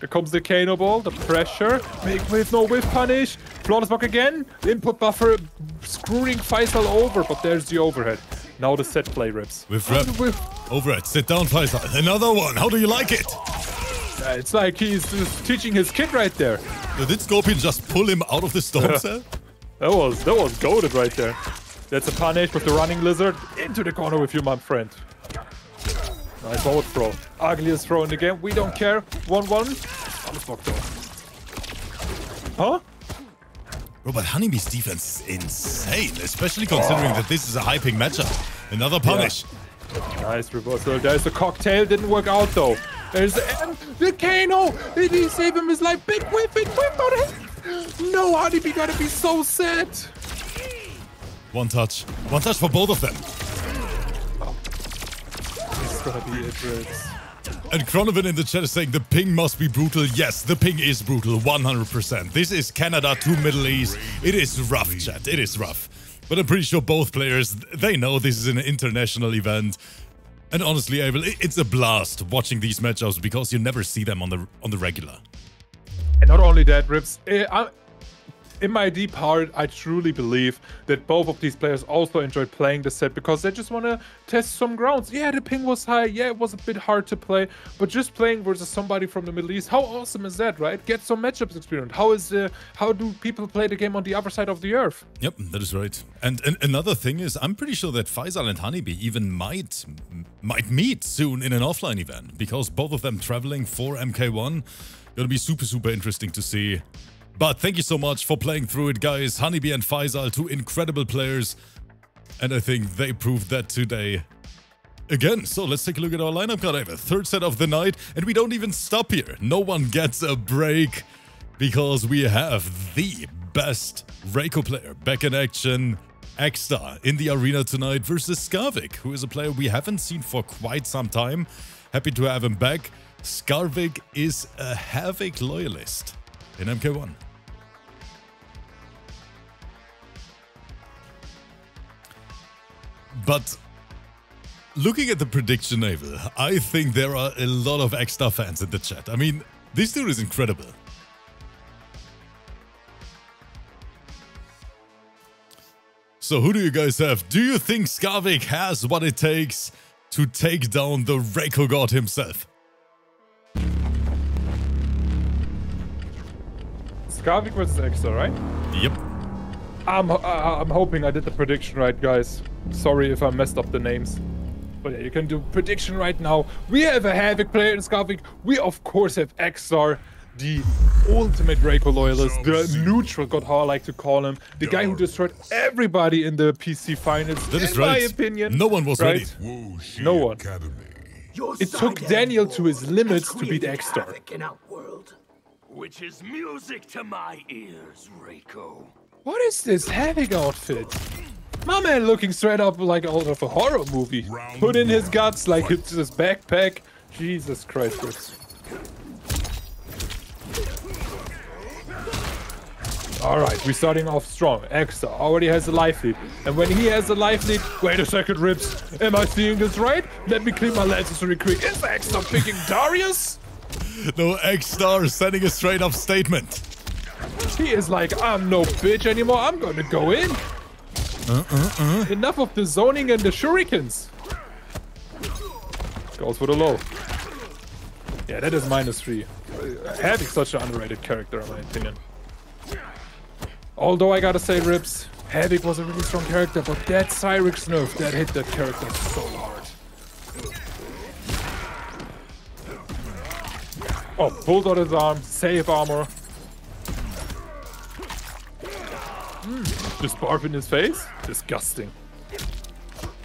Here comes the Kano ball, the pressure. Make with no whiff punish. Flawless block again. Input buffer screwing Faysal over, but there's the overhead. Now the set play rips. With rep. With- Over it. Sit down, Faysal. Another one. How do you like it? Yeah, it's like he's just teaching his kid right there. Did Scorpion just pull him out of the storm cell? That was that was goaded right there. That's a punish with the running lizard into the corner with you, my friend. Nice forward throw. Ugliest throw in the game. We don't care. 1-1. Flawless block though. Huh? Bro, but Honeybee's defense is insane, especially considering that this is a high ping matchup. Another punish. Nice reversal. There's the cocktail. Didn't work out though. There's the and the Kano. Did he save him his life? Big whip, big whip on him. No, Honeybee gotta be so sad. One touch. One touch for both of them. It's gonna be Ritz. And Cronovan in the chat is saying the ping must be brutal. Yes, the ping is brutal, 100%. This is Canada to Middle East. It is rough, chat. It is rough. But I'm pretty sure both players, they know this is an international event. And honestly, Abel, it's a blast watching these matchups because you never see them on the on the regular. And not only that, Rips, eh, in my deep heart, I truly believe that both of these players also enjoyed playing the set because they just want to test some grounds. Yeah, the ping was high. Yeah, it was a bit hard to play, but just playing versus somebody from the Middle East, how awesome is that, right? Get some matchups experience. How is the how do people play the game on the other side of the earth? Yep, that is right. And, and another thing is, I'm pretty sure that Faysal and Honeybee even might might meet soon in an offline event because both of them traveling for MK1. Gonna be super, super interesting to see. But thank you so much for playing through it, guys. Honeybee and Faysal, two incredible players. And I think they proved that today. Again, so let's take a look at our lineup card. I have a third set of the night, and we don't even stop here. No one gets a break because we have the best Reiko player back in action. Akstar in the arena tonight versus Skarvik, who is a player we haven't seen for quite some time. Happy to have him back. Skarvik is a Havik loyalist in MK1. But looking at the prediction, Navel, I think there are a lot of Akstar fans in the chat. I mean, this dude is incredible. So who do you guys have? Do you think Skarvik has what it takes to take down the Reiko god himself? Skarvik versus Akstar, right? Yep. I'm uh, I'm hoping I did the prediction right, guys. Sorry if I messed up the names. But yeah, you can do prediction right now. We have a Havik player in Skarvik. We of course have Akstar, the ultimate Reiko loyalist, the neutral god how I like to call him, the guy who destroyed everybody in the PC finals. That is in right. my opinion. No one was right? ready. No one. It took Daniel to his limits to beat Akstar. In Outworld, which is music to my ears, Reiko. What is this Havik outfit? My man looking straight up like out of a horror movie. Round Put in his guts like it's his backpack. Jesus Christ. Alright, we're starting off strong. Akstar already has a life lead. And when he has a life lead, wait a second, Rips. Am I seeing this right? Let me clean my lenses really quick. Is Akstar picking Darrius? No Akstar is sending a straight up statement. He is like, I'm no bitch anymore. I'm gonna go in. Enough of the zoning and the shurikens. Goes for the low. Yeah, that is minus three. Uh, Havik such an underrated character, in my opinion. Although I gotta say, Rips, Havik was a really strong character, but that Cyrax nerf, that hit that character so hard. Oh, pulled out his arm, save armor. Just barf in his face? Disgusting.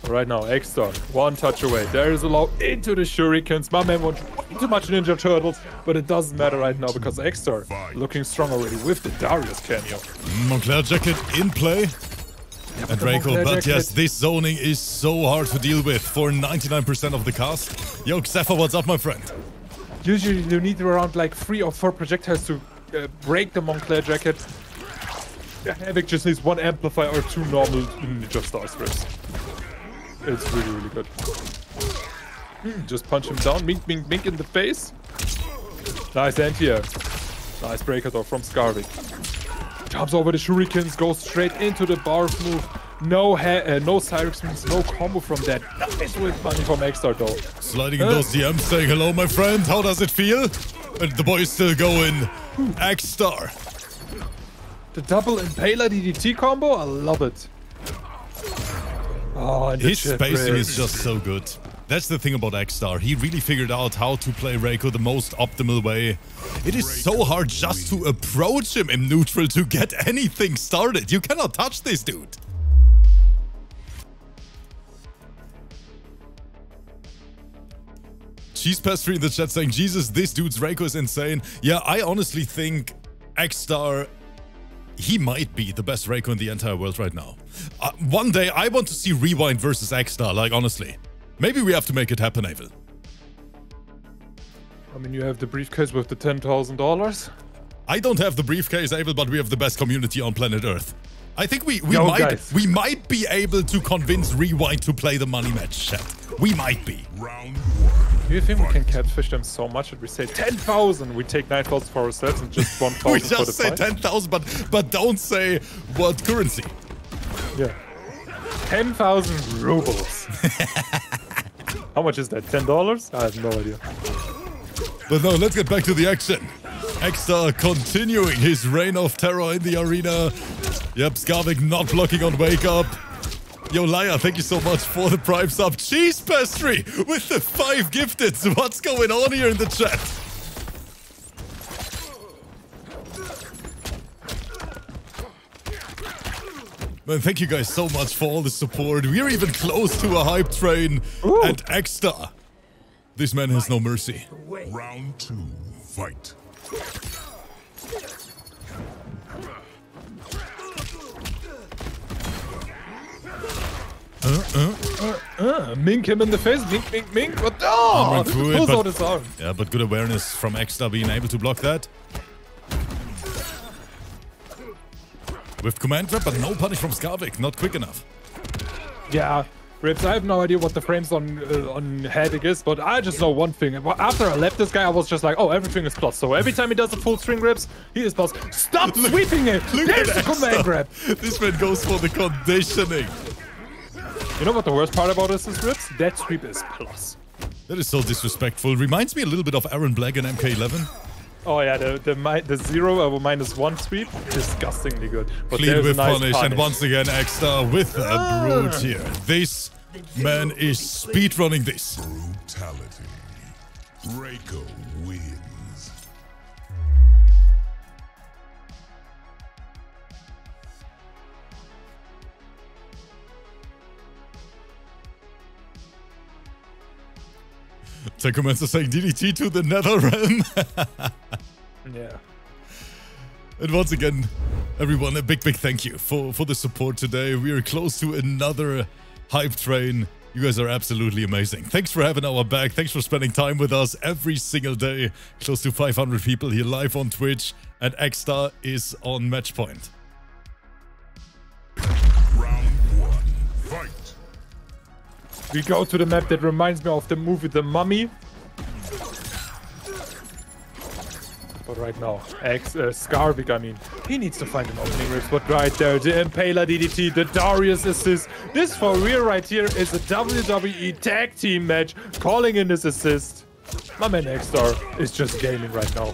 Right now, Akstar, one touch away. There is a low into the shurikens. My man wants way too much Ninja Turtles, but it doesn't matter right now because Akstar looking strong already with the Darrius Kameo. Moncler jacket in play. And Draco, but yes, this zoning is so hard to deal with for 99% of the cast. Yo, Xepha, what's up, my friend? Usually you need around like three or four projectiles to uh, break the Moncler jacket. Yeah, Havik just needs one amplifier or two normal Ninja Star strips. It's really, really good. Hmm, just punch him down, mink, mink, mink in the face. Nice anti-air. Nice breaker though from Skarvik. Jumps over the shurikens, goes straight into the barf move. No ha uh, no Cyrax means no combo from that. Nice with money from Akstar though. Sliding in those DMs saying, hello, my friend, how does it feel? And the boy is still going. Akstar. The double impaler DDT combo, I love it. Oh, and His spacing is just so good. That's the thing about Akstar. He really figured out how to play Reiko the most optimal way. It is so hard just to approach him in neutral to get anything started. You cannot touch this dude. Cheese Pastry in the chat saying, Jesus, this dude's Reiko is insane. Yeah, I honestly think Akstar he might be the best Reiko in the entire world right now. Uh, one day, I want to see Rewind versus Akstar, like, honestly. Maybe we have to make it happen, Abel. I mean, you have the briefcase with the ten thousand dollars. I don't have the briefcase, Abel, but we have the best community on planet Earth. I think we, we Yo, might guys. we might be able to convince Rewind to play the money match chat. We might be. Round one. Do you think we can catfish them so much that we say ten thousand, we take nine thousand for ourselves and just one We thousand for the just say fight? 10,000, but, but don't say what currency. Yeah. Ten thousand rubles. How much is that? Ten dollars? I have no idea. But no, let's get back to the action. Akstar continuing his reign of terror in the arena. Yep, Skarvik not blocking on Wake Up. Yo, Laya, thank you so much for the prime sub. Cheese Pastry with the five gifted. What's going on here in the chat? Man, thank you guys so much for all the support. We're even close to a hype train. Ooh. And Akstar. This man has no mercy. Round two. Fight. Uh, mink him in the face. Mink, mink, mink. What? Oh! Through it, Pulls but- out his arm. Yeah, but good awareness from Akstar being able to block that. With command trap, but no punish from Skarvik. Not quick enough. Yeah. Rips, I have no idea what the frames on uh, on Havik is, but I just know one thing. After I left this guy, I was just like, oh, everything is plus. So every time he does a full string Rips, he is plus. Stop sweeping it! Look There's the command grab! This man goes for the conditioning. You know what the worst part about this is, Rips? That sweep is plus. That is so disrespectful. Reminds me a little bit of Erron Black and MK11. Oh yeah, the the, mi- the zero or minus one sweep, disgustingly good. But Clean with nice punish, and once again, Akstar with a ah. brute here. This man is speedrunning this. Brutality. Reiko wins. Tacomancer saying DDT to the Nether Realm. yeah. And once again, everyone, a big, big thank you for, for the support today. We are close to another hype train. You guys are absolutely amazing. Thanks for having our back. Thanks for spending time with us every single day. Close to 500 people here live on Twitch. And Akstar is on Matchpoint. We go to the map that reminds me of the movie The Mummy. But right now, X uh, Skarvik, I mean, he needs to find an opening rift. But right there, the Impaler DDT, the Darrius assist. This for real right here is a WWE tag team match. Calling in this assist. My man Akstar is just gaming right now.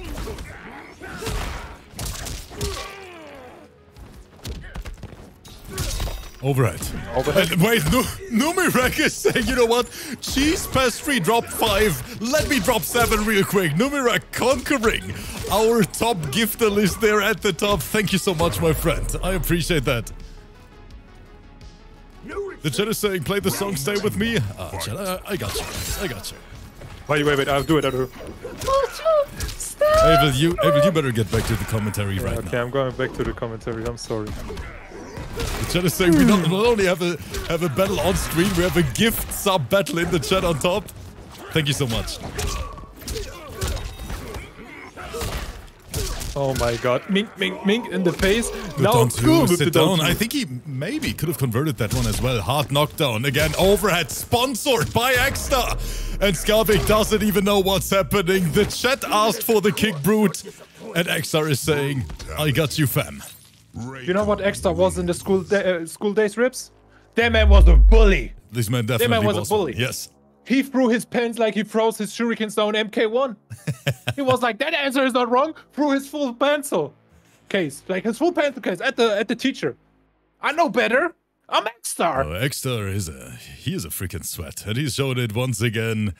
Overhead. Overhead. And wait, no, Numirek is saying, you know what? Cheese pastry drop five. Let me drop seven real quick. Numi Numirek conquering our top gifter list there at the top. Thank you so much, my friend. I appreciate that. The chat is saying, play the song, stay with me. Ah, chat, I, I got you. I got you. Wait, wait, wait, I'll do it, I'll do it. Abel, you, Abel, you better get back to the commentary right Okay, now. I'm going back to the commentary, I'm sorry. The chat is saying we not, not only have a have a battle on stream, we have a gift sub battle in the chat on top. Thank you so much. Oh my god. Mink, mink, mink in the face. Good now down cool sit the down. down I think he maybe could have converted that one as well. Hard knockdown again. Overhead sponsored by Akstar, and Skarvik doesn't even know what's happening. The chat asked for the kick brute, and Akstar is saying, "I got you, fam." You know what Akstar was in the school da- uh, school days rips? That man was a bully. This man definitely was a bully. Yes. He threw his pens like he throws his shurikens down MK1. he was like, that answer is not wrong. Threw his full pencil case, like his full pencil case at the at the teacher. I know better. I'm Akstar. Oh, Akstar is a he is a freaking sweat, and he's shown it once again.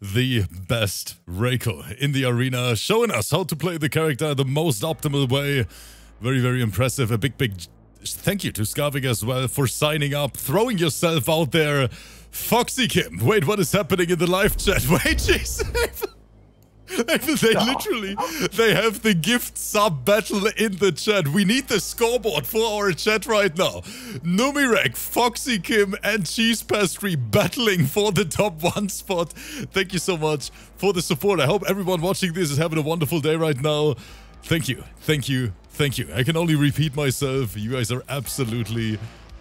The best Reiko in the arena, showing us how to play the character the most optimal way. Very, very impressive. A big, big thank you to Skarvik as well for signing up, throwing yourself out there. Foxy Kim, wait, what is happening in the live chat? Wait, jeez. they literally they have the gift sub battle in the chat. We need the scoreboard for our chat right now. Numirek, Foxy Kim, and Cheese Pastry battling for the top one spot. Thank you so much for the support. I hope everyone watching this is having a wonderful day right now. Thank you, thank you, thank you. I can only repeat myself. You guys are absolutely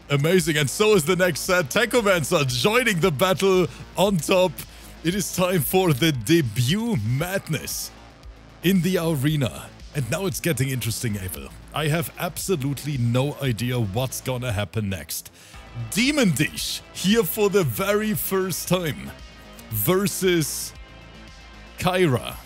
amazing. And so is the next set. Tacomancer joining the battle on top. It is time for the debut madness in the arena. And now it's getting interesting, Abel. I have absolutely no idea what's gonna happen next. Demon Deej here for the very first time versus Kayra.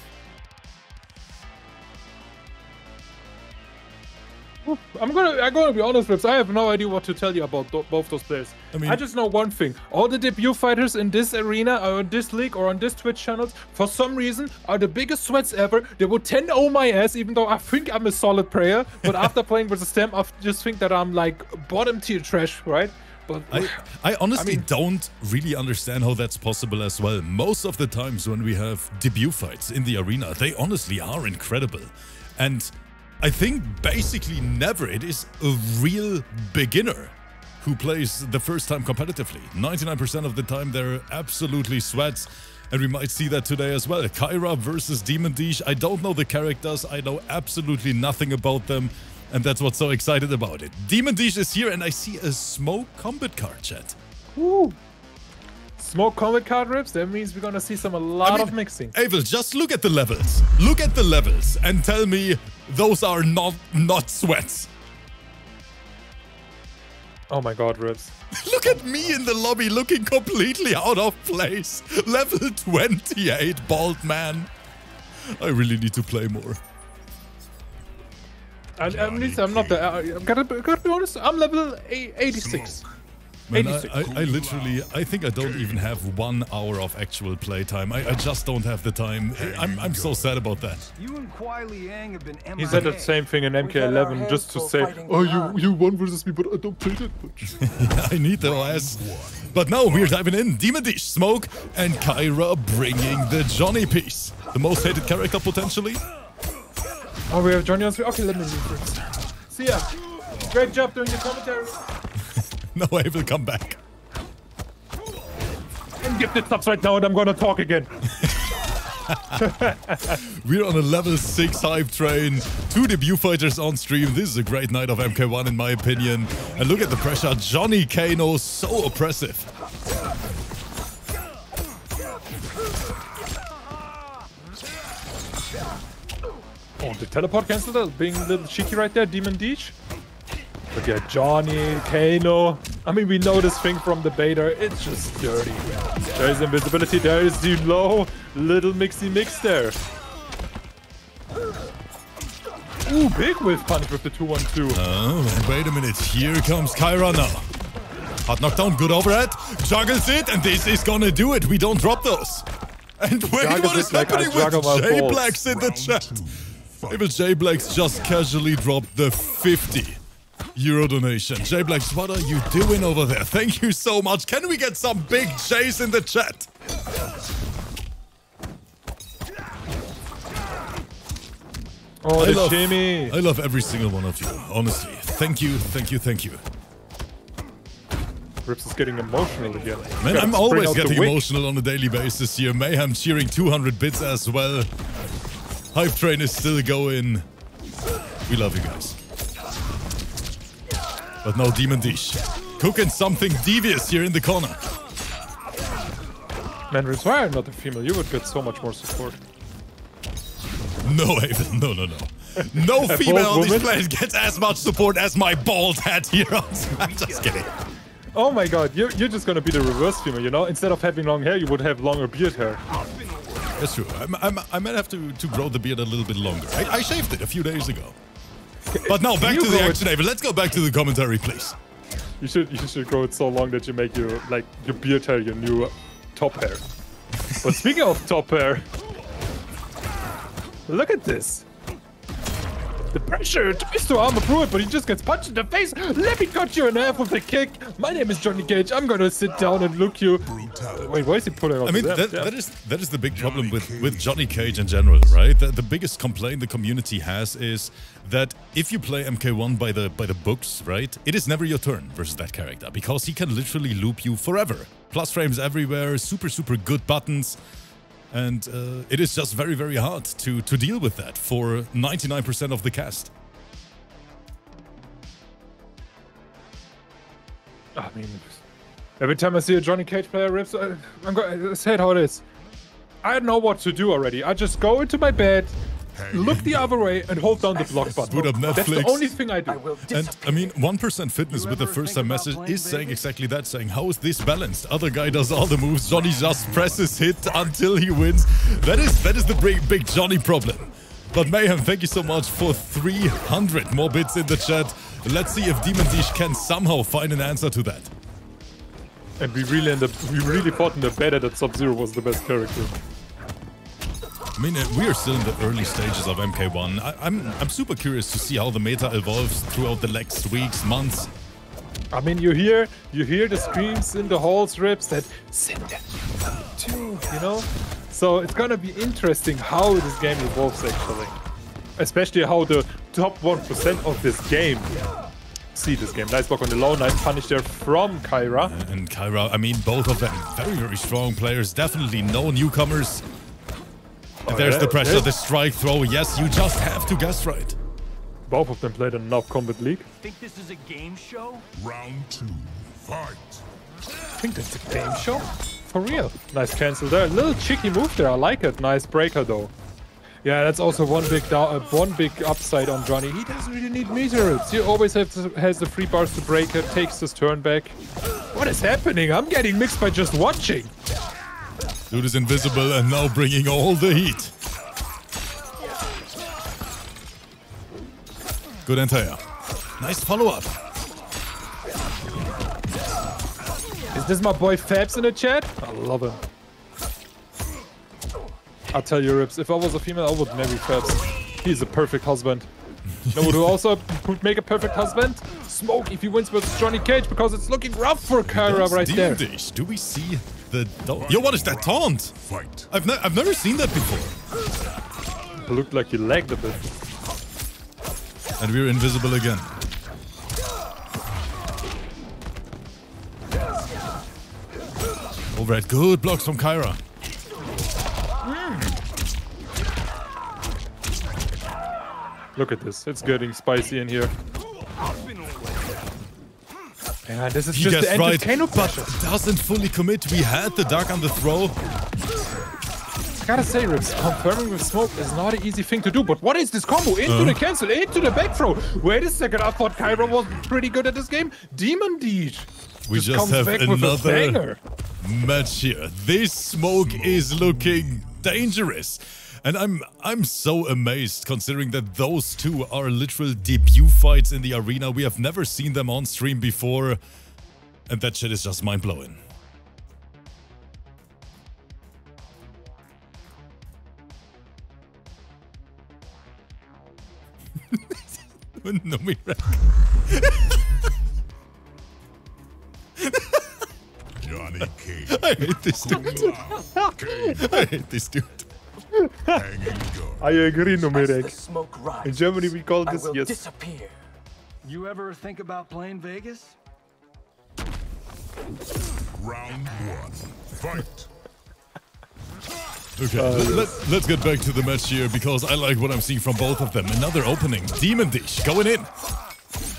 I'm gonna I'm gonna be honest, Rips. I have no idea what to tell you about tho- both those players. I mean, I, just know one thing: all the debut fighters in this arena, or in this league, or on this Twitch channels, for some reason, are the biggest sweats ever. They would 10 0 my ass, even though I think I'm a solid player. But after playing with the stem, I just think that I'm like bottom tier trash, right? But I, I honestly mean- don't really understand how that's possible as well. Most of the times when we have debut fights in the arena, they honestly are incredible. And I think basically never it is a real beginner who plays the first time competitively. 99% of the time they're absolutely sweats. And we might see that today as well. Kayra versus Demon Deej. I don't know the characters. I know absolutely nothing about them. And that's what's so excited about it. Demon Deej is here and I see a smoke Kombat Kard chat. Woo. Smoke Kombat Kard rips. That means we're gonna see some a lot I mean, of mixing. Abel, just look at the levels. Look at the levels and tell me those are not not sweats. Oh my god, rips. Look at me in the lobby looking completely out of place. Level 28, bald man. I really need to play more. And at least I'm not the. I uh, gotta, gotta be honest. I'm level eight- 86. Man, I, I, I literally, I think I don't even have one hour of actual playtime. I, I just don't have the time. I'm, I'm so sad about that. You and Kuai Liang have been He said the same thing in We've had our MK11 just to say, oh, you you won versus me, but I don't play that much. I need the OS. But now we're diving in. Demon Deej, Smoke, and Kayra bringing the Johnny piece. The most hated character potentially. oh, we have Johnny on screen. Okay, let me leave first. See ya. Great job doing the commentary. No, I will come back. And gifted subs right now, and I'm gonna talk again. We're on a level 6 hype train. Two debut fighters on stream. This is a great night of MK1 in my opinion. And look at the pressure. Johnny Kano, so oppressive. Oh, the teleport cancelled that, being a little cheeky right there, Demon Deej. But yeah, Johnny, Kano. I mean, we know this thing from the beta. It's just dirty. There is invisibility. There is the low little mixy mix there. Ooh, big whiff punch with the 2-1-2. Oh, wait a minute. Here comes Kayra now. Hot knockdown, good overhead. Juggles it, and this is gonna do it. We don't drop those. And wait, Juggles what is it like happening with J-Blacks in the chat? two. Fight. J Blacks just casually dropped the 50 euro donation. J Blacks, what are you doing over there? Thank you so much. Can we get some big J's in the chat? Oh, I love, shimmy. I love every single one of you, honestly. Thank you, thank you, thank you. Rips is getting emotional again. Man, I'm always getting emotional on a daily basis here. Mayhem cheering 200 bits as well. Hype train is still going. We love you guys. But no Demon Deej. Cooking something devious here in the corner. Man, are not a female? You would get so much more support. No, Haven. No, no, no. No female on this woman? planet gets as much support as my bald head here on I'm just kidding. Oh my god, you're, you're just gonna be the reverse female, you know? Instead of having long hair, you would have longer beard hair. That's true. I'm, I'm, I might have to, to grow the beard a little bit longer. I, I shaved it a few days ago. But now back to the action, Haven. Let's go back to the commentary, please. You should you should grow it so long that you make your like your beard hair your new uh, top hair. but speaking of top hair, look at this. The pressure tries to armor through it, but he just gets punched in the face. Let me cut you in half with a kick. My name is Johnny Cage. I'm gonna sit down and look you. Brutality. Wait, why is he pulling out I mean, that, yeah. that is that is the big problem with, with Johnny Cage in general, right? The, the biggest complaint the community has is that if you play MK1 by the by the books, right, it is never your turn versus that character because he can literally loop you forever. Plus frames everywhere, super super good buttons, and uh, it is just very very hard to to deal with that for 99% of the cast. I mean, every time I see a Johnny Cage player rips, I, I'm going. Say it how it is. I know what to do already. I just go into my bed, look the other way, and hold down the block button. Boot up That's the only thing I do. And I mean, 1% fitness You with the first time message playing is saying Vegas? exactly that, saying, how is this balanced? Other guy does all the moves, Johnny just presses hit until he wins. That is that is the big, big Johnny problem. But Mayhem, thank you so much for 300 more bits in the chat. Let's see if Demon Deej can somehow find an answer to that. And we really end up, we really thought in the beta that Sub Zero was the best character. I mean, uh, we are still in the early stages of MK1. I, I'm I'm super curious to see how the meta evolves throughout the next weeks, months. I mean, you hear, you hear the screams in the halls, rips that sit there, too, you know. So it's gonna be interesting how this game evolves actually, especially how the top one percent of this game see this game. Nice block on the low, nice punish there from Kayra. And Kayra, I mean, both of them very, very strong players. Definitely no newcomers. And there's the Oh, pressure, yeah. the strike throw. Yes, you just have to guess right. Both of them played in Now Kombat League. Think this is a game show? Round two. Fight. I think that's a game show. For real. Nice cancel there. A little cheeky move there. I like it. Nice breaker though. Yeah, that's also one big down, uh, one big upside on Johnny. He doesn't really need meter ups. He always has, to, has the free bars to break it, takes his turn back. What is happening? I'm getting mixed by just watching. Dude is invisible and now bringing all the heat. Good entire. Nice follow-up. Is this my boy Fabs in the chat? I love him. I tell you, Rips, if I was a female, I would marry Fabs. He's a perfect husband. no, would also make a perfect husband? Smoke if he wins versus Johnny Cage because it's looking rough for Kayra right there. Deej. Do we see the... do- Yo, what is that taunt? Fight. I've, ne I've never seen that before. It looked like he lagged a bit. And we're invisible again. Overhead. Good blocks from Kayra. Look at this. It's getting spicy in here. Yeah, this is He just the end right, of Kano pressure. doesn't fully commit. We had the duck on the throw. I gotta say, Rips, confirming with smoke is not an easy thing to do. But what is this combo? Into uh-huh. the cancel, into the back throw. Wait a second, I thought Kayra was pretty good at this game. Demon Deej. We just comes have back with a another match here. This smoke is looking dangerous. And I'm I'm so amazed considering that those two are literal debut fights in the arena. We have never seen them on stream before. And that shit is just mind-blowing. no, me Johnny Cage. I hate this dude. I hate this dude. Hanging guard. I agree, As the Numerek. In Germany, we call this will yes. disappear. You ever think about playing Vegas? Round one. Fight. Okay, uh, let, us get back to the match here because I like what I'm seeing from both of them. Another opening. Demon Deej going in.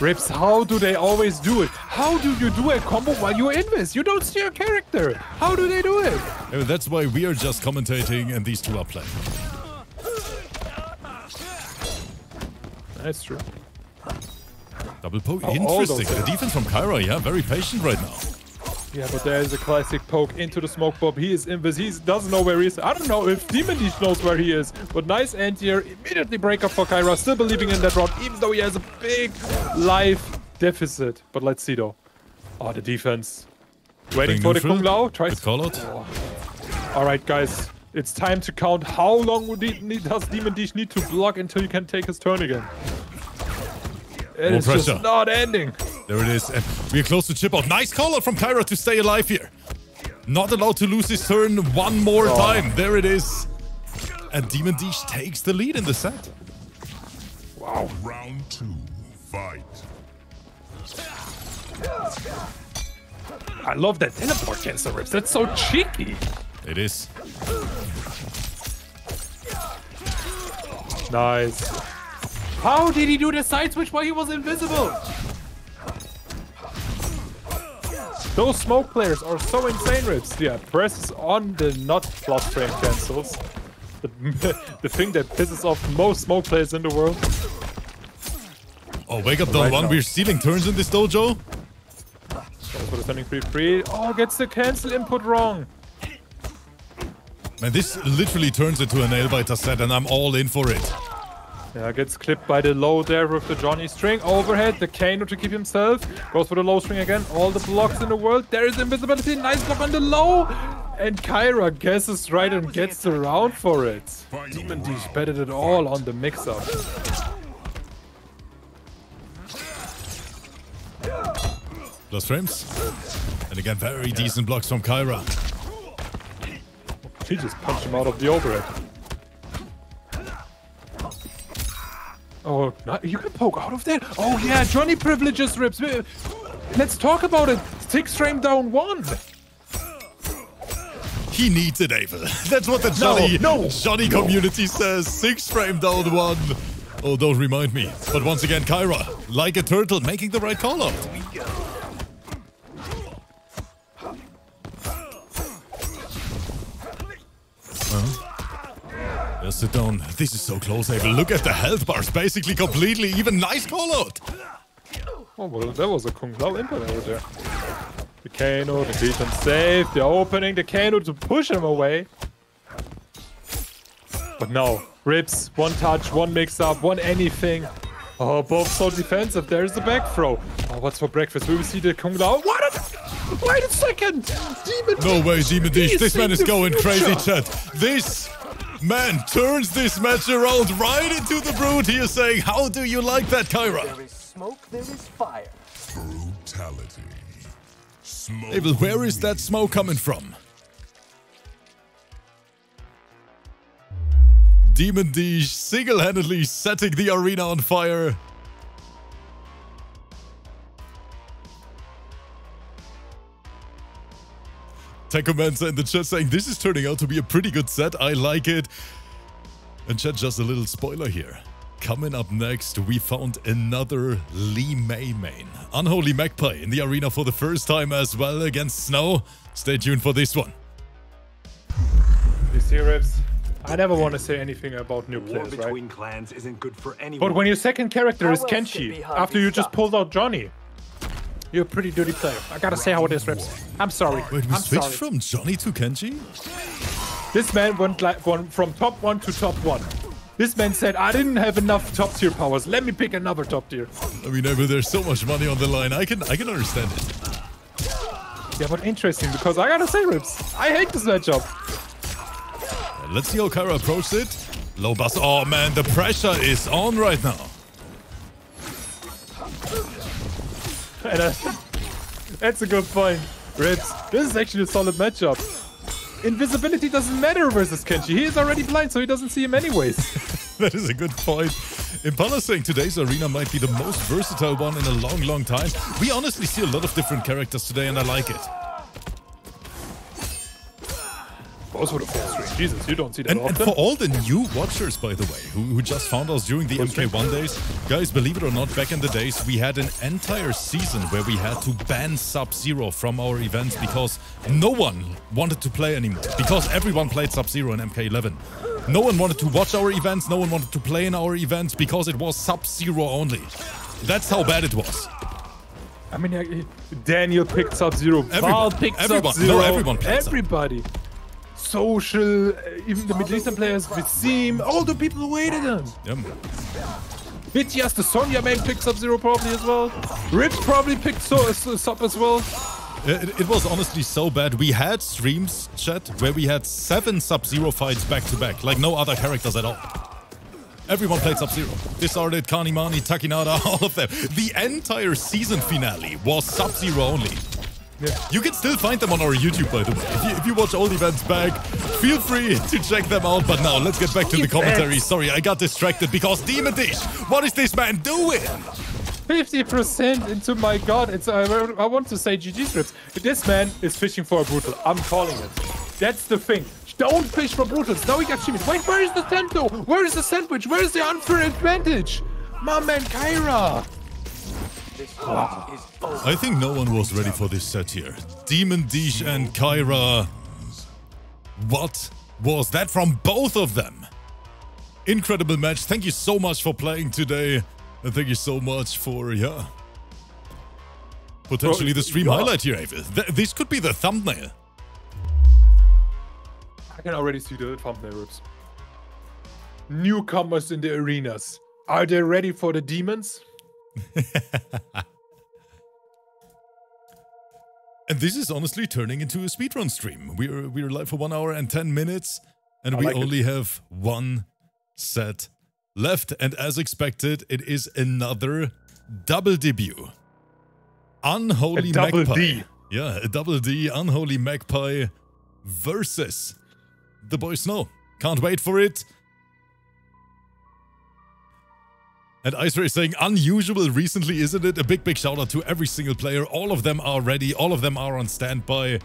Rips, how do they always do it? How do you do a combo while you're in this? You don't see your character. How do they do it? Yeah, That's why we are just commentating and these two are playing. That's true. Double poke. Oh, Interesting. The defense from Kayra, yeah, very patient right now. Yeah, but there is a classic poke into the smoke bomb. He is invis. He doesn't know where he is. I don't know if Demon Deej knows where he is. But nice end here. Immediately break up for Kayra. Still believing in that round, even though he has a big life deficit. But let's see though. Oh, the defense. Waiting for the. Kung Lao. Tries. Good call out. Oh. All right, guys. It's time to count how long would he- need- does Demon Deej need to block until you can take his turn again. It More is just not ending. There it is. And we're close to chip out. Nice call out from Kayra to stay alive here. Not allowed to lose his turn one more Oh. time. There it is. And Demon Deej takes the lead in the set. Wow. Round two. Fight. I love that teleport cancel rips. That's so cheeky. It is. Nice. How did he do the side switch while he was invisible? Those smoke players are so insane, Rips. Yeah, presses on the not plus frame cancels. The, the thing that pisses off most smoke players in the world. Oh, wake up, the Right One. now. We're stealing turns in this dojo. Goes for the standing free free. Oh, gets the cancel input wrong. Man, this literally turns into a nail biter set, and I'm all in for it. Yeah, gets clipped by the low there with the Johnny string. Overhead, the Kano to keep himself. Goes for the low string again. All the blocks in the world. There is invisibility. Nice block on the low. And Kayra guesses right and gets the round for it. Demon. Deej betted it all on the mix-up. Plus frames. And again, very decent blocks from Kayra. He just punched him out of the overhead. Oh, no- you can poke out of that? Oh yeah, Johnny privileges rips. Let's talk about it. Six frame down one. He needs it, Ava. That's what the Johnny, no, Johnny community says. Six frame down one. Oh, don't remind me. But once again, Kayra, like a turtle, making the right call out. Down. This is so close, Abel. Look at the health bars. Basically completely even. Nice call out. Oh, well, that was a Kung Lao input over there. The Kano, the defense safe, the opening, the Kano to push him away. But no, rips, one touch, one mix up, one anything. Oh, both so defensive. There's the back throw. Oh, what's for breakfast? We will see the Kung Lao. What? A, wait a second. Demon. No way, Demon Deej. This man is going crazy, future. chat. This man turns this match around right into the brood. He is saying, How do you like that, Kayra? There is smoke, there is fire. Brutality. Smoke. Abel, where is that smoke coming from? Demon Deej single-handedly setting the arena on fire. Tacomancer in the chat saying, this is turning out to be a pretty good set. I like it. And chat, just a little spoiler here. Coming up next, we found another Li Mei main. Unholy Magpye in the arena for the first time as well against Snow. Stay tuned for this one. You see, Rips? I never want to say anything about new War players, right? between clans isn't good for anyone. But when your second character is Kenshi, after to you just pulled out Johnny, you're a pretty dirty player. I gotta say how it is, Rips. I'm sorry. Wait, we I'm switched sorry. from Johnny to Kenshi? This man went like one from top one to top one. This man said, I didn't have enough top tier powers. Let me pick another top tier. I mean, Abel, there's so much money on the line. I can, I can understand it. Yeah, but interesting because I gotta say, Rips, I hate this matchup. Let's see how Kayra approaches it. Low bus. Oh man, the pressure is on right now. Uh, that's a good point. Rips, this is actually a solid matchup. Invisibility doesn't matter versus Kenshi. He is already blind, so he doesn't see him anyways. That is a good point. Impala saying today's arena might be the most versatile one in a long, long time. We honestly see a lot of different characters today, and I like it. Were the full. Jesus, you don't see that And, and for all the new watchers, by the way, who, who just found us during the MK1 days, guys, believe it or not, back in the days, we had an entire season where we had to ban Sub-Zero from our events because no one wanted to play anymore. Because everyone played Sub-Zero in MK11. No one wanted to watch our events, no one wanted to play in our events because it was Sub-Zero only. That's how bad it was. I mean, uh, Daniel picked Sub Zero. Everyone. Val picked Everyone. Sub Zero. No, everyone Sub. Everybody. Social, uh, even the Middle Eastern players, Vizim, all the people who hated him. Yeah. Vitias, the Sonya man picked Sub Zero probably as well. Rips probably picked so, uh, Sub as well. It, it was honestly so bad. We had streams, chat, where we had seven Sub-Zero fights back to back, like no other characters at all. Everyone played Sub-Zero. Disarded, Kanimani, Takinada, all of them. The entire season finale was Sub-Zero only. You can still find them on our YouTube, by the way. If you, if you watch old events back, feel free to check them out. But now, let's get back to the commentary. Sorry, I got distracted because Demon Deej, what is this man doing? 50% into my god. It's uh, I, I want to say GG strips. This man is fishing for a brutal. I'm calling it. That's the thing. Don't fish for brutals. Now we got Shimmy. Wait, where is the Sento? Where is the sandwich? Where is the unfair advantage? My man Kayra. Ah. I think no one was ready for this set here. Demon Deej and Kayra. What was that from both of them? Incredible match. Thank you so much for playing today. And thank you so much for, yeah. Potentially the stream yeah. highlight here, Avel. Th- this could be the thumbnail. I can already see the thumbnail rips. Newcomers in the arenas. Are they ready for the demons? And this is honestly turning into a speedrun stream. We're we're live for one hour and ten minutes, and I we like it. only have one set left. And as expected, it is another double debut. Unholy A double Magpie. D. Yeah, a double D, Unholy Magpye versus the boy Snow. Can't wait for it. And Ice is saying, unusual recently, isn't it? A big, big shout out to every single player. All of them are ready. All of them are on standby.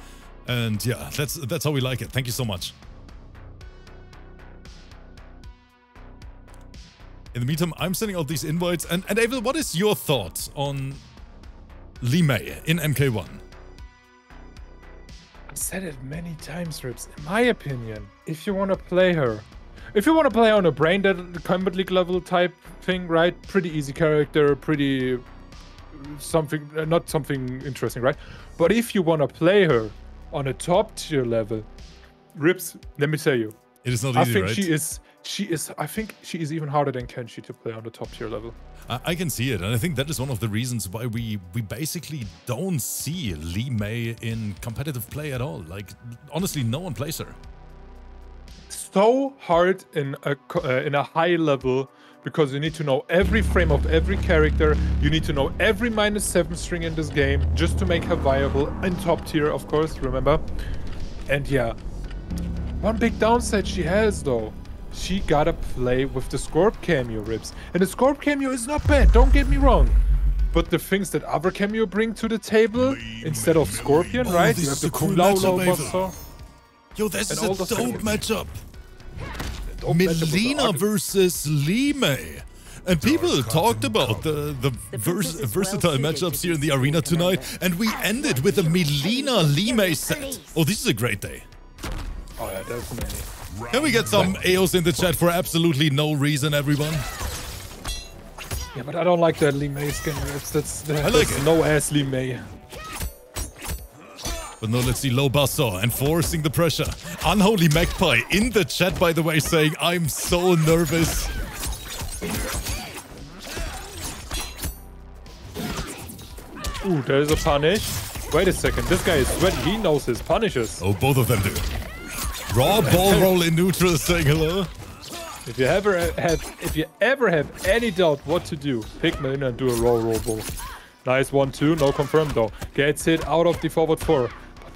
And yeah, that's that's how we like it. Thank you so much. In the meantime, I'm sending out these invites. And, and Abel, what is your thoughts on Li Mei in MK1? I've said it many times, Rips. In my opinion, if you want to play her, if you want to play on a brain dead Kombat League level type thing, right? Pretty easy character, pretty something, uh, not something interesting, right? But if you want to play her on a top tier level, Rips, let me tell you, It is not I easy, think right? she is she is. I think she is even harder than Kenshi to play on the top tier level. I, I can see it, and I think that is one of the reasons why we we basically don't see Li Mei in competitive play at all. Like honestly, no one plays her. So hard in a uh, in a high level because you need to know every frame of every character. You need to know every minus seven string in this game just to make her viable in top tier, of course. Remember, and yeah, one big downside she has though. She gotta play with the Scorp Kameo Rips. And the Scorp Kameo is not bad, don't get me wrong. But the things that other Kameo bring to the table, instead of Scorpion, right? You have the Kung Lao Lao Yo, this And is a dope matchup. Mileena versus Li Mei. And people talked about the, the, The vers- versatile well-suited matchups here in the arena tonight, and we ended with a Mileena Li Mei set. Oh, this is a great day. Oh yeah, definitely. Can we get some AOs in the chat for absolutely no reason, everyone? Yeah, but I don't like that Li Mei skin rips. That's, that's like it. no ass Li Mei. But no, let's see Low Basso enforcing the pressure. Unholy Magpye in the chat, by the way, saying, I'm so nervous. Ooh, there is a punish. Wait a second, this guy is sweaty. He knows his punishes. Oh, both of them do. Raw ball roll in neutral saying hello. If you ever have, if you ever have any doubt what to do, pick Mileena and do a roll roll ball. Nice one two, no confirm though. Gets hit out of the forward four.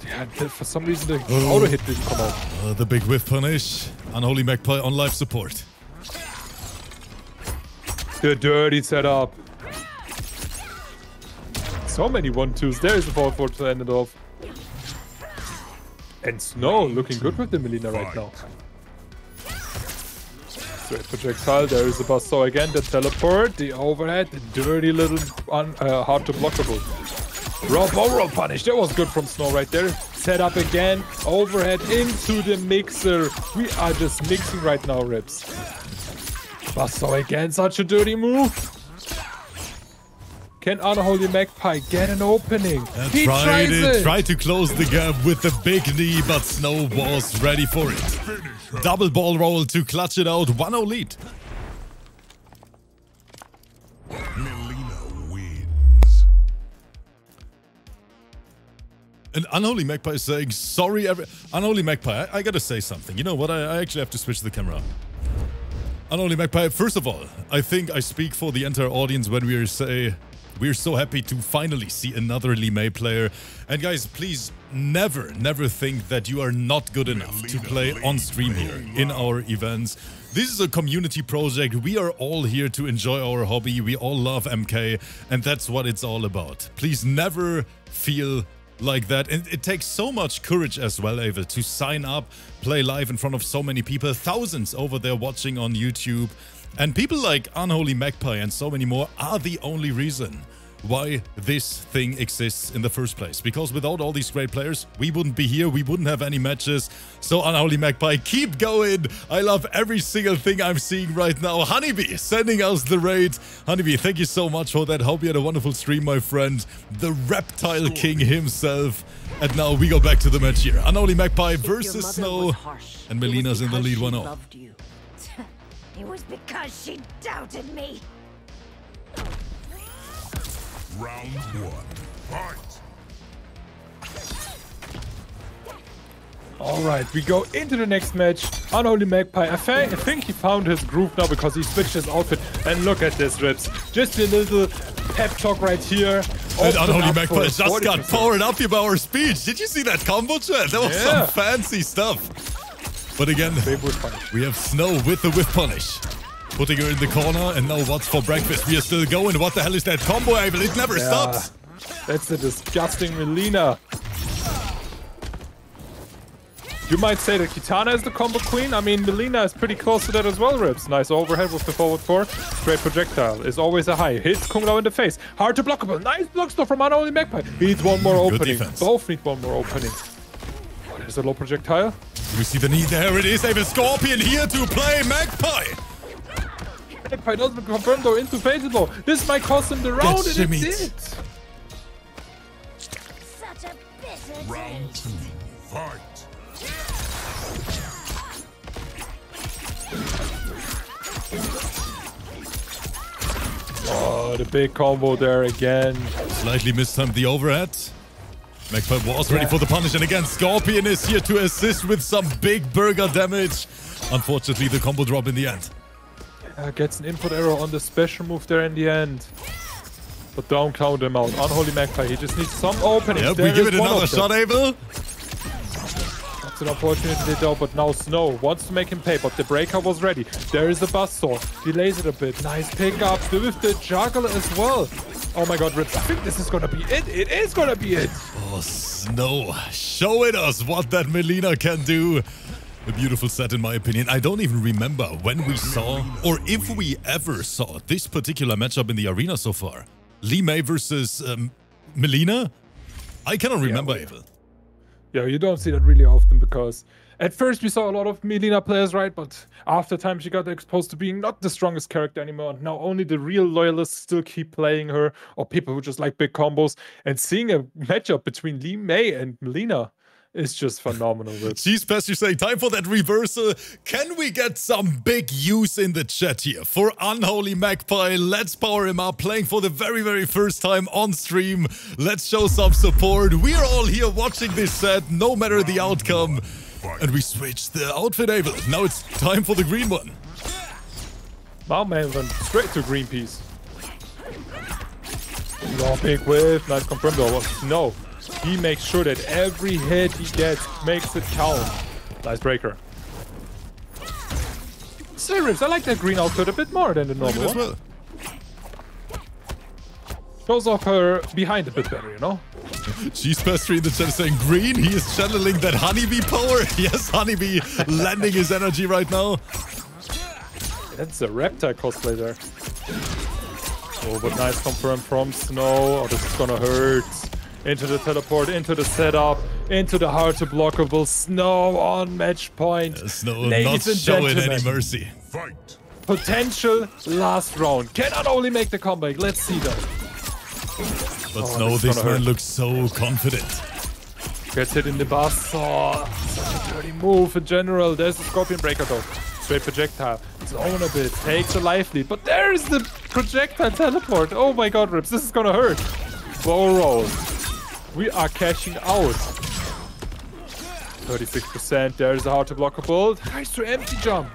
Yeah, for some reason the auto hit didn't come out. Uh, the big whiff punish. Unholy Magpye on life support. The dirty setup. So many one twos. There is the forward four to end it off. And Snow looking good with the Mileena right now. Straight projectile. There is the Basso again. The teleport, the overhead, the dirty little un, uh, hard to blockable. Rob roll punish. That was good from Snow right there. Set up again. Overhead into the mixer. We are just mixing right now, Rips. Basso again. Such a dirty move. Can Unholy Magpye get an opening? Uh, he tried tries it, it. tried to close the gap with the big knee, but Snow was ready for it. Double ball roll to clutch it out. 1-0 lead. And Unholy Magpye is saying, sorry, every Unholy Magpye, I, I gotta say something. You know what? I, I actually have to switch the camera. Unholy Magpye, first of all, I think I speak for the entire audience when we say we're so happy to finally see another Mei player. And guys, please never, never think that you are not good enough to play on stream here in our events. This is a community project. We are all here to enjoy our hobby. We all love MK, and that's what it's all about. Please never feel like that. And it takes so much courage as well, Ava, to sign up, play live in front of so many people, thousands over there watching on YouTube. And people like Unholy Magpye and so many more are the only reason why this thing exists in the first place. Because without all these great players, we wouldn't be here, we wouldn't have any matches. So Unholy Magpye, keep going. I love every single thing I'm seeing right now. Honeybee sending us the raid. Honeybee, thank you so much for that. Hope you had a wonderful stream, my friend. The Reptile King himself. And now we go back to the match here. Unholy Magpye If versus mother Snow. harsh, And Mileena's in the lead she 1-0. loved you. It was because she doubted me. Round one. Fight. All right, we go into the next match. Unholy Magpye. I, fa- I think he found his groove now because he switched his outfit. And look at this, Rips. Just a little pep talk right here. And Open Unholy Magpye just got 40%. powered up here by our speech. Did you see that combo chat? That was Yeah. some fancy stuff. But again, Big whiff punish. we have Snow with the whip punish. Putting her in the corner, and now what's for breakfast? We are still going. What the hell is that combo, Abel? It never stops. That's the disgusting Mileena. You might say that Kitana is the combo queen. I mean, Mileena is pretty close to that as well, Rips. Nice overhead with the forward four. Straight projectile is always a high. Hits Kung Lao in the face. Hard to blockable. Nice block stuff from Unholy Magpye. Needs one more Good opening. defense. Both need one more opening. There's a low projectile. You see the knee there. It is Abel Scorpion here to play Magpye. If by don't confirm though into fatal though. This might cost him the round and it did. Such a bitter round two. Fight. Oh, the big combo there again. Slightly mistimed the overhead. McFab was yeah. ready for the punish, and again, Scorpion is here to assist with some big burger damage. Unfortunately, the combo drop in the end. Uh, gets an input error on the special move there in the end. But don't count him out. Unholy Magpye, he just needs some openings. Yep, There we give it another shot, Abel. That's an opportunity though, but now Snow wants to make him pay, but the breaker was ready. There is a buzz saw. Delays it a bit. Nice pickup with the juggler as well. Oh my god, Rips. I think this is gonna be it. It is gonna be it. Oh, Snow, showing us what that Mileena can do. A beautiful set, in my opinion. I don't even remember when we saw, or if we ever saw, this particular matchup in the arena so far. Li Mei versus um, Mileena? I cannot remember, we- Abel. Yeah, you don't see that really often because at first we saw a lot of Mileena players, right? But after time she got exposed to being not the strongest character anymore. And now only the real loyalists still keep playing her or people who just like big combos. And seeing a matchup between Li Mei and Mileena is just phenomenal. Cheese Pest, you're saying time for that reversal. Can we get some big use in the chat here for Unholy Magpye? Let's power him up, playing for the very, very first time on stream. Let's show some support. We're all here watching this set, no matter the outcome. And we switch the outfit, Abel. Now it's time for the green one. Now man went straight to Greenpeace. No big whiff, nice confirmed though. No, he makes sure that every hit he gets makes it count. Nice breaker. Serious, I like that green outfit a bit more than the normal one. well. Shows off her behind a bit better, you know? She's Pastry in the chat saying green. He is channeling that honeybee power. Yes, honeybee landing his energy right now. That's a reptile cosplay there. Oh, but nice confirm from Snow. Oh, this is gonna hurt. Into the teleport, into the setup, into the hard to blockable Snow on match point. Uh, Snow Ladies not and showing any mercy. Fight. Potential last round. Cannot only make the comeback. Let's see that. But Oh, Snow, this is this man hurt. looks so confident. Gets hit in the bus. Oh, such a dirty move in general. There's the Scorpion Breaker though. Straight projectile. It's on a bit. Takes a life lead. But there's the projectile teleport. Oh my god, Rips. This is gonna hurt. Bow roll. We are cashing out. 36%. There's a hard to blockable. Nice to empty jump.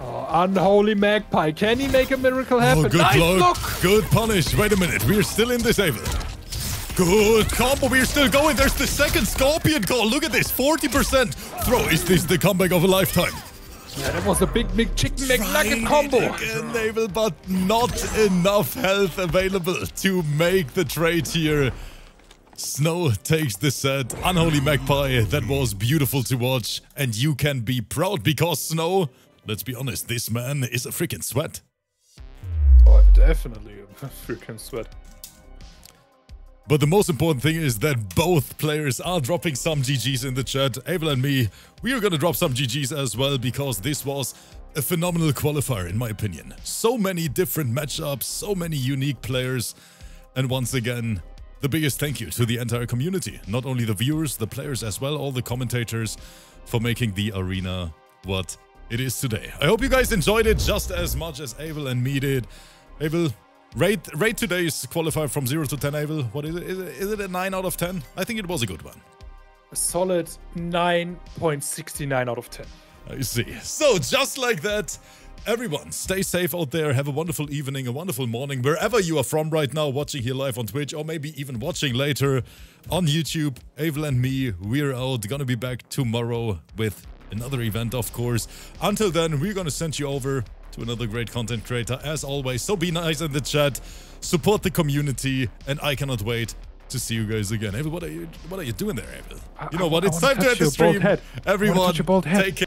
Oh, unholy magpie. Can he make a miracle oh, happen? Oh, good nice block. block. Good punish. Wait a minute. We're still in this, Abel. Good combo. We're still going. There's the second Scorpion call. Look at this. 40% throw. Is this the comeback of a lifetime? Yeah, that was a big, big chicken Trying McNugget combo. Again, but not enough health available to make the trade here. Snow takes the set. Unholy Magpye, that was beautiful to watch. And you can be proud because Snow, let's be honest, this man is a freaking sweat. Oh, definitely a freaking sweat. But the most important thing is that both players are dropping some GGs in the chat. Abel and me, we are gonna drop some GGs as well because this was a phenomenal qualifier in my opinion. So many different matchups, so many unique players. And once again, the biggest thank you to the entire community. Not only the viewers, the players as well, all the commentators for making the arena what it is today. I hope you guys enjoyed it just as much as Abel and me did. Abel, rate rate today's qualifier from 0 to 10, Abel. What is it? Is it, is it a 9 out of 10? I think it was a good one. A solid 9.69 out of 10. I see. So, just like that, everyone, stay safe out there. Have a wonderful evening, a wonderful morning, wherever you are from right now, watching here live on Twitch, or maybe even watching later on YouTube. Avel and me, we're out. Gonna be back tomorrow with another event, of course. Until then, we're gonna send you over to another great content creator, as always. So, be nice in the chat, support the community, and I cannot wait. To see you guys again. Avel, what are you what are you doing there? You know what? I It's wanna time to end the stream. head. Everyone, touch your bald head. take care.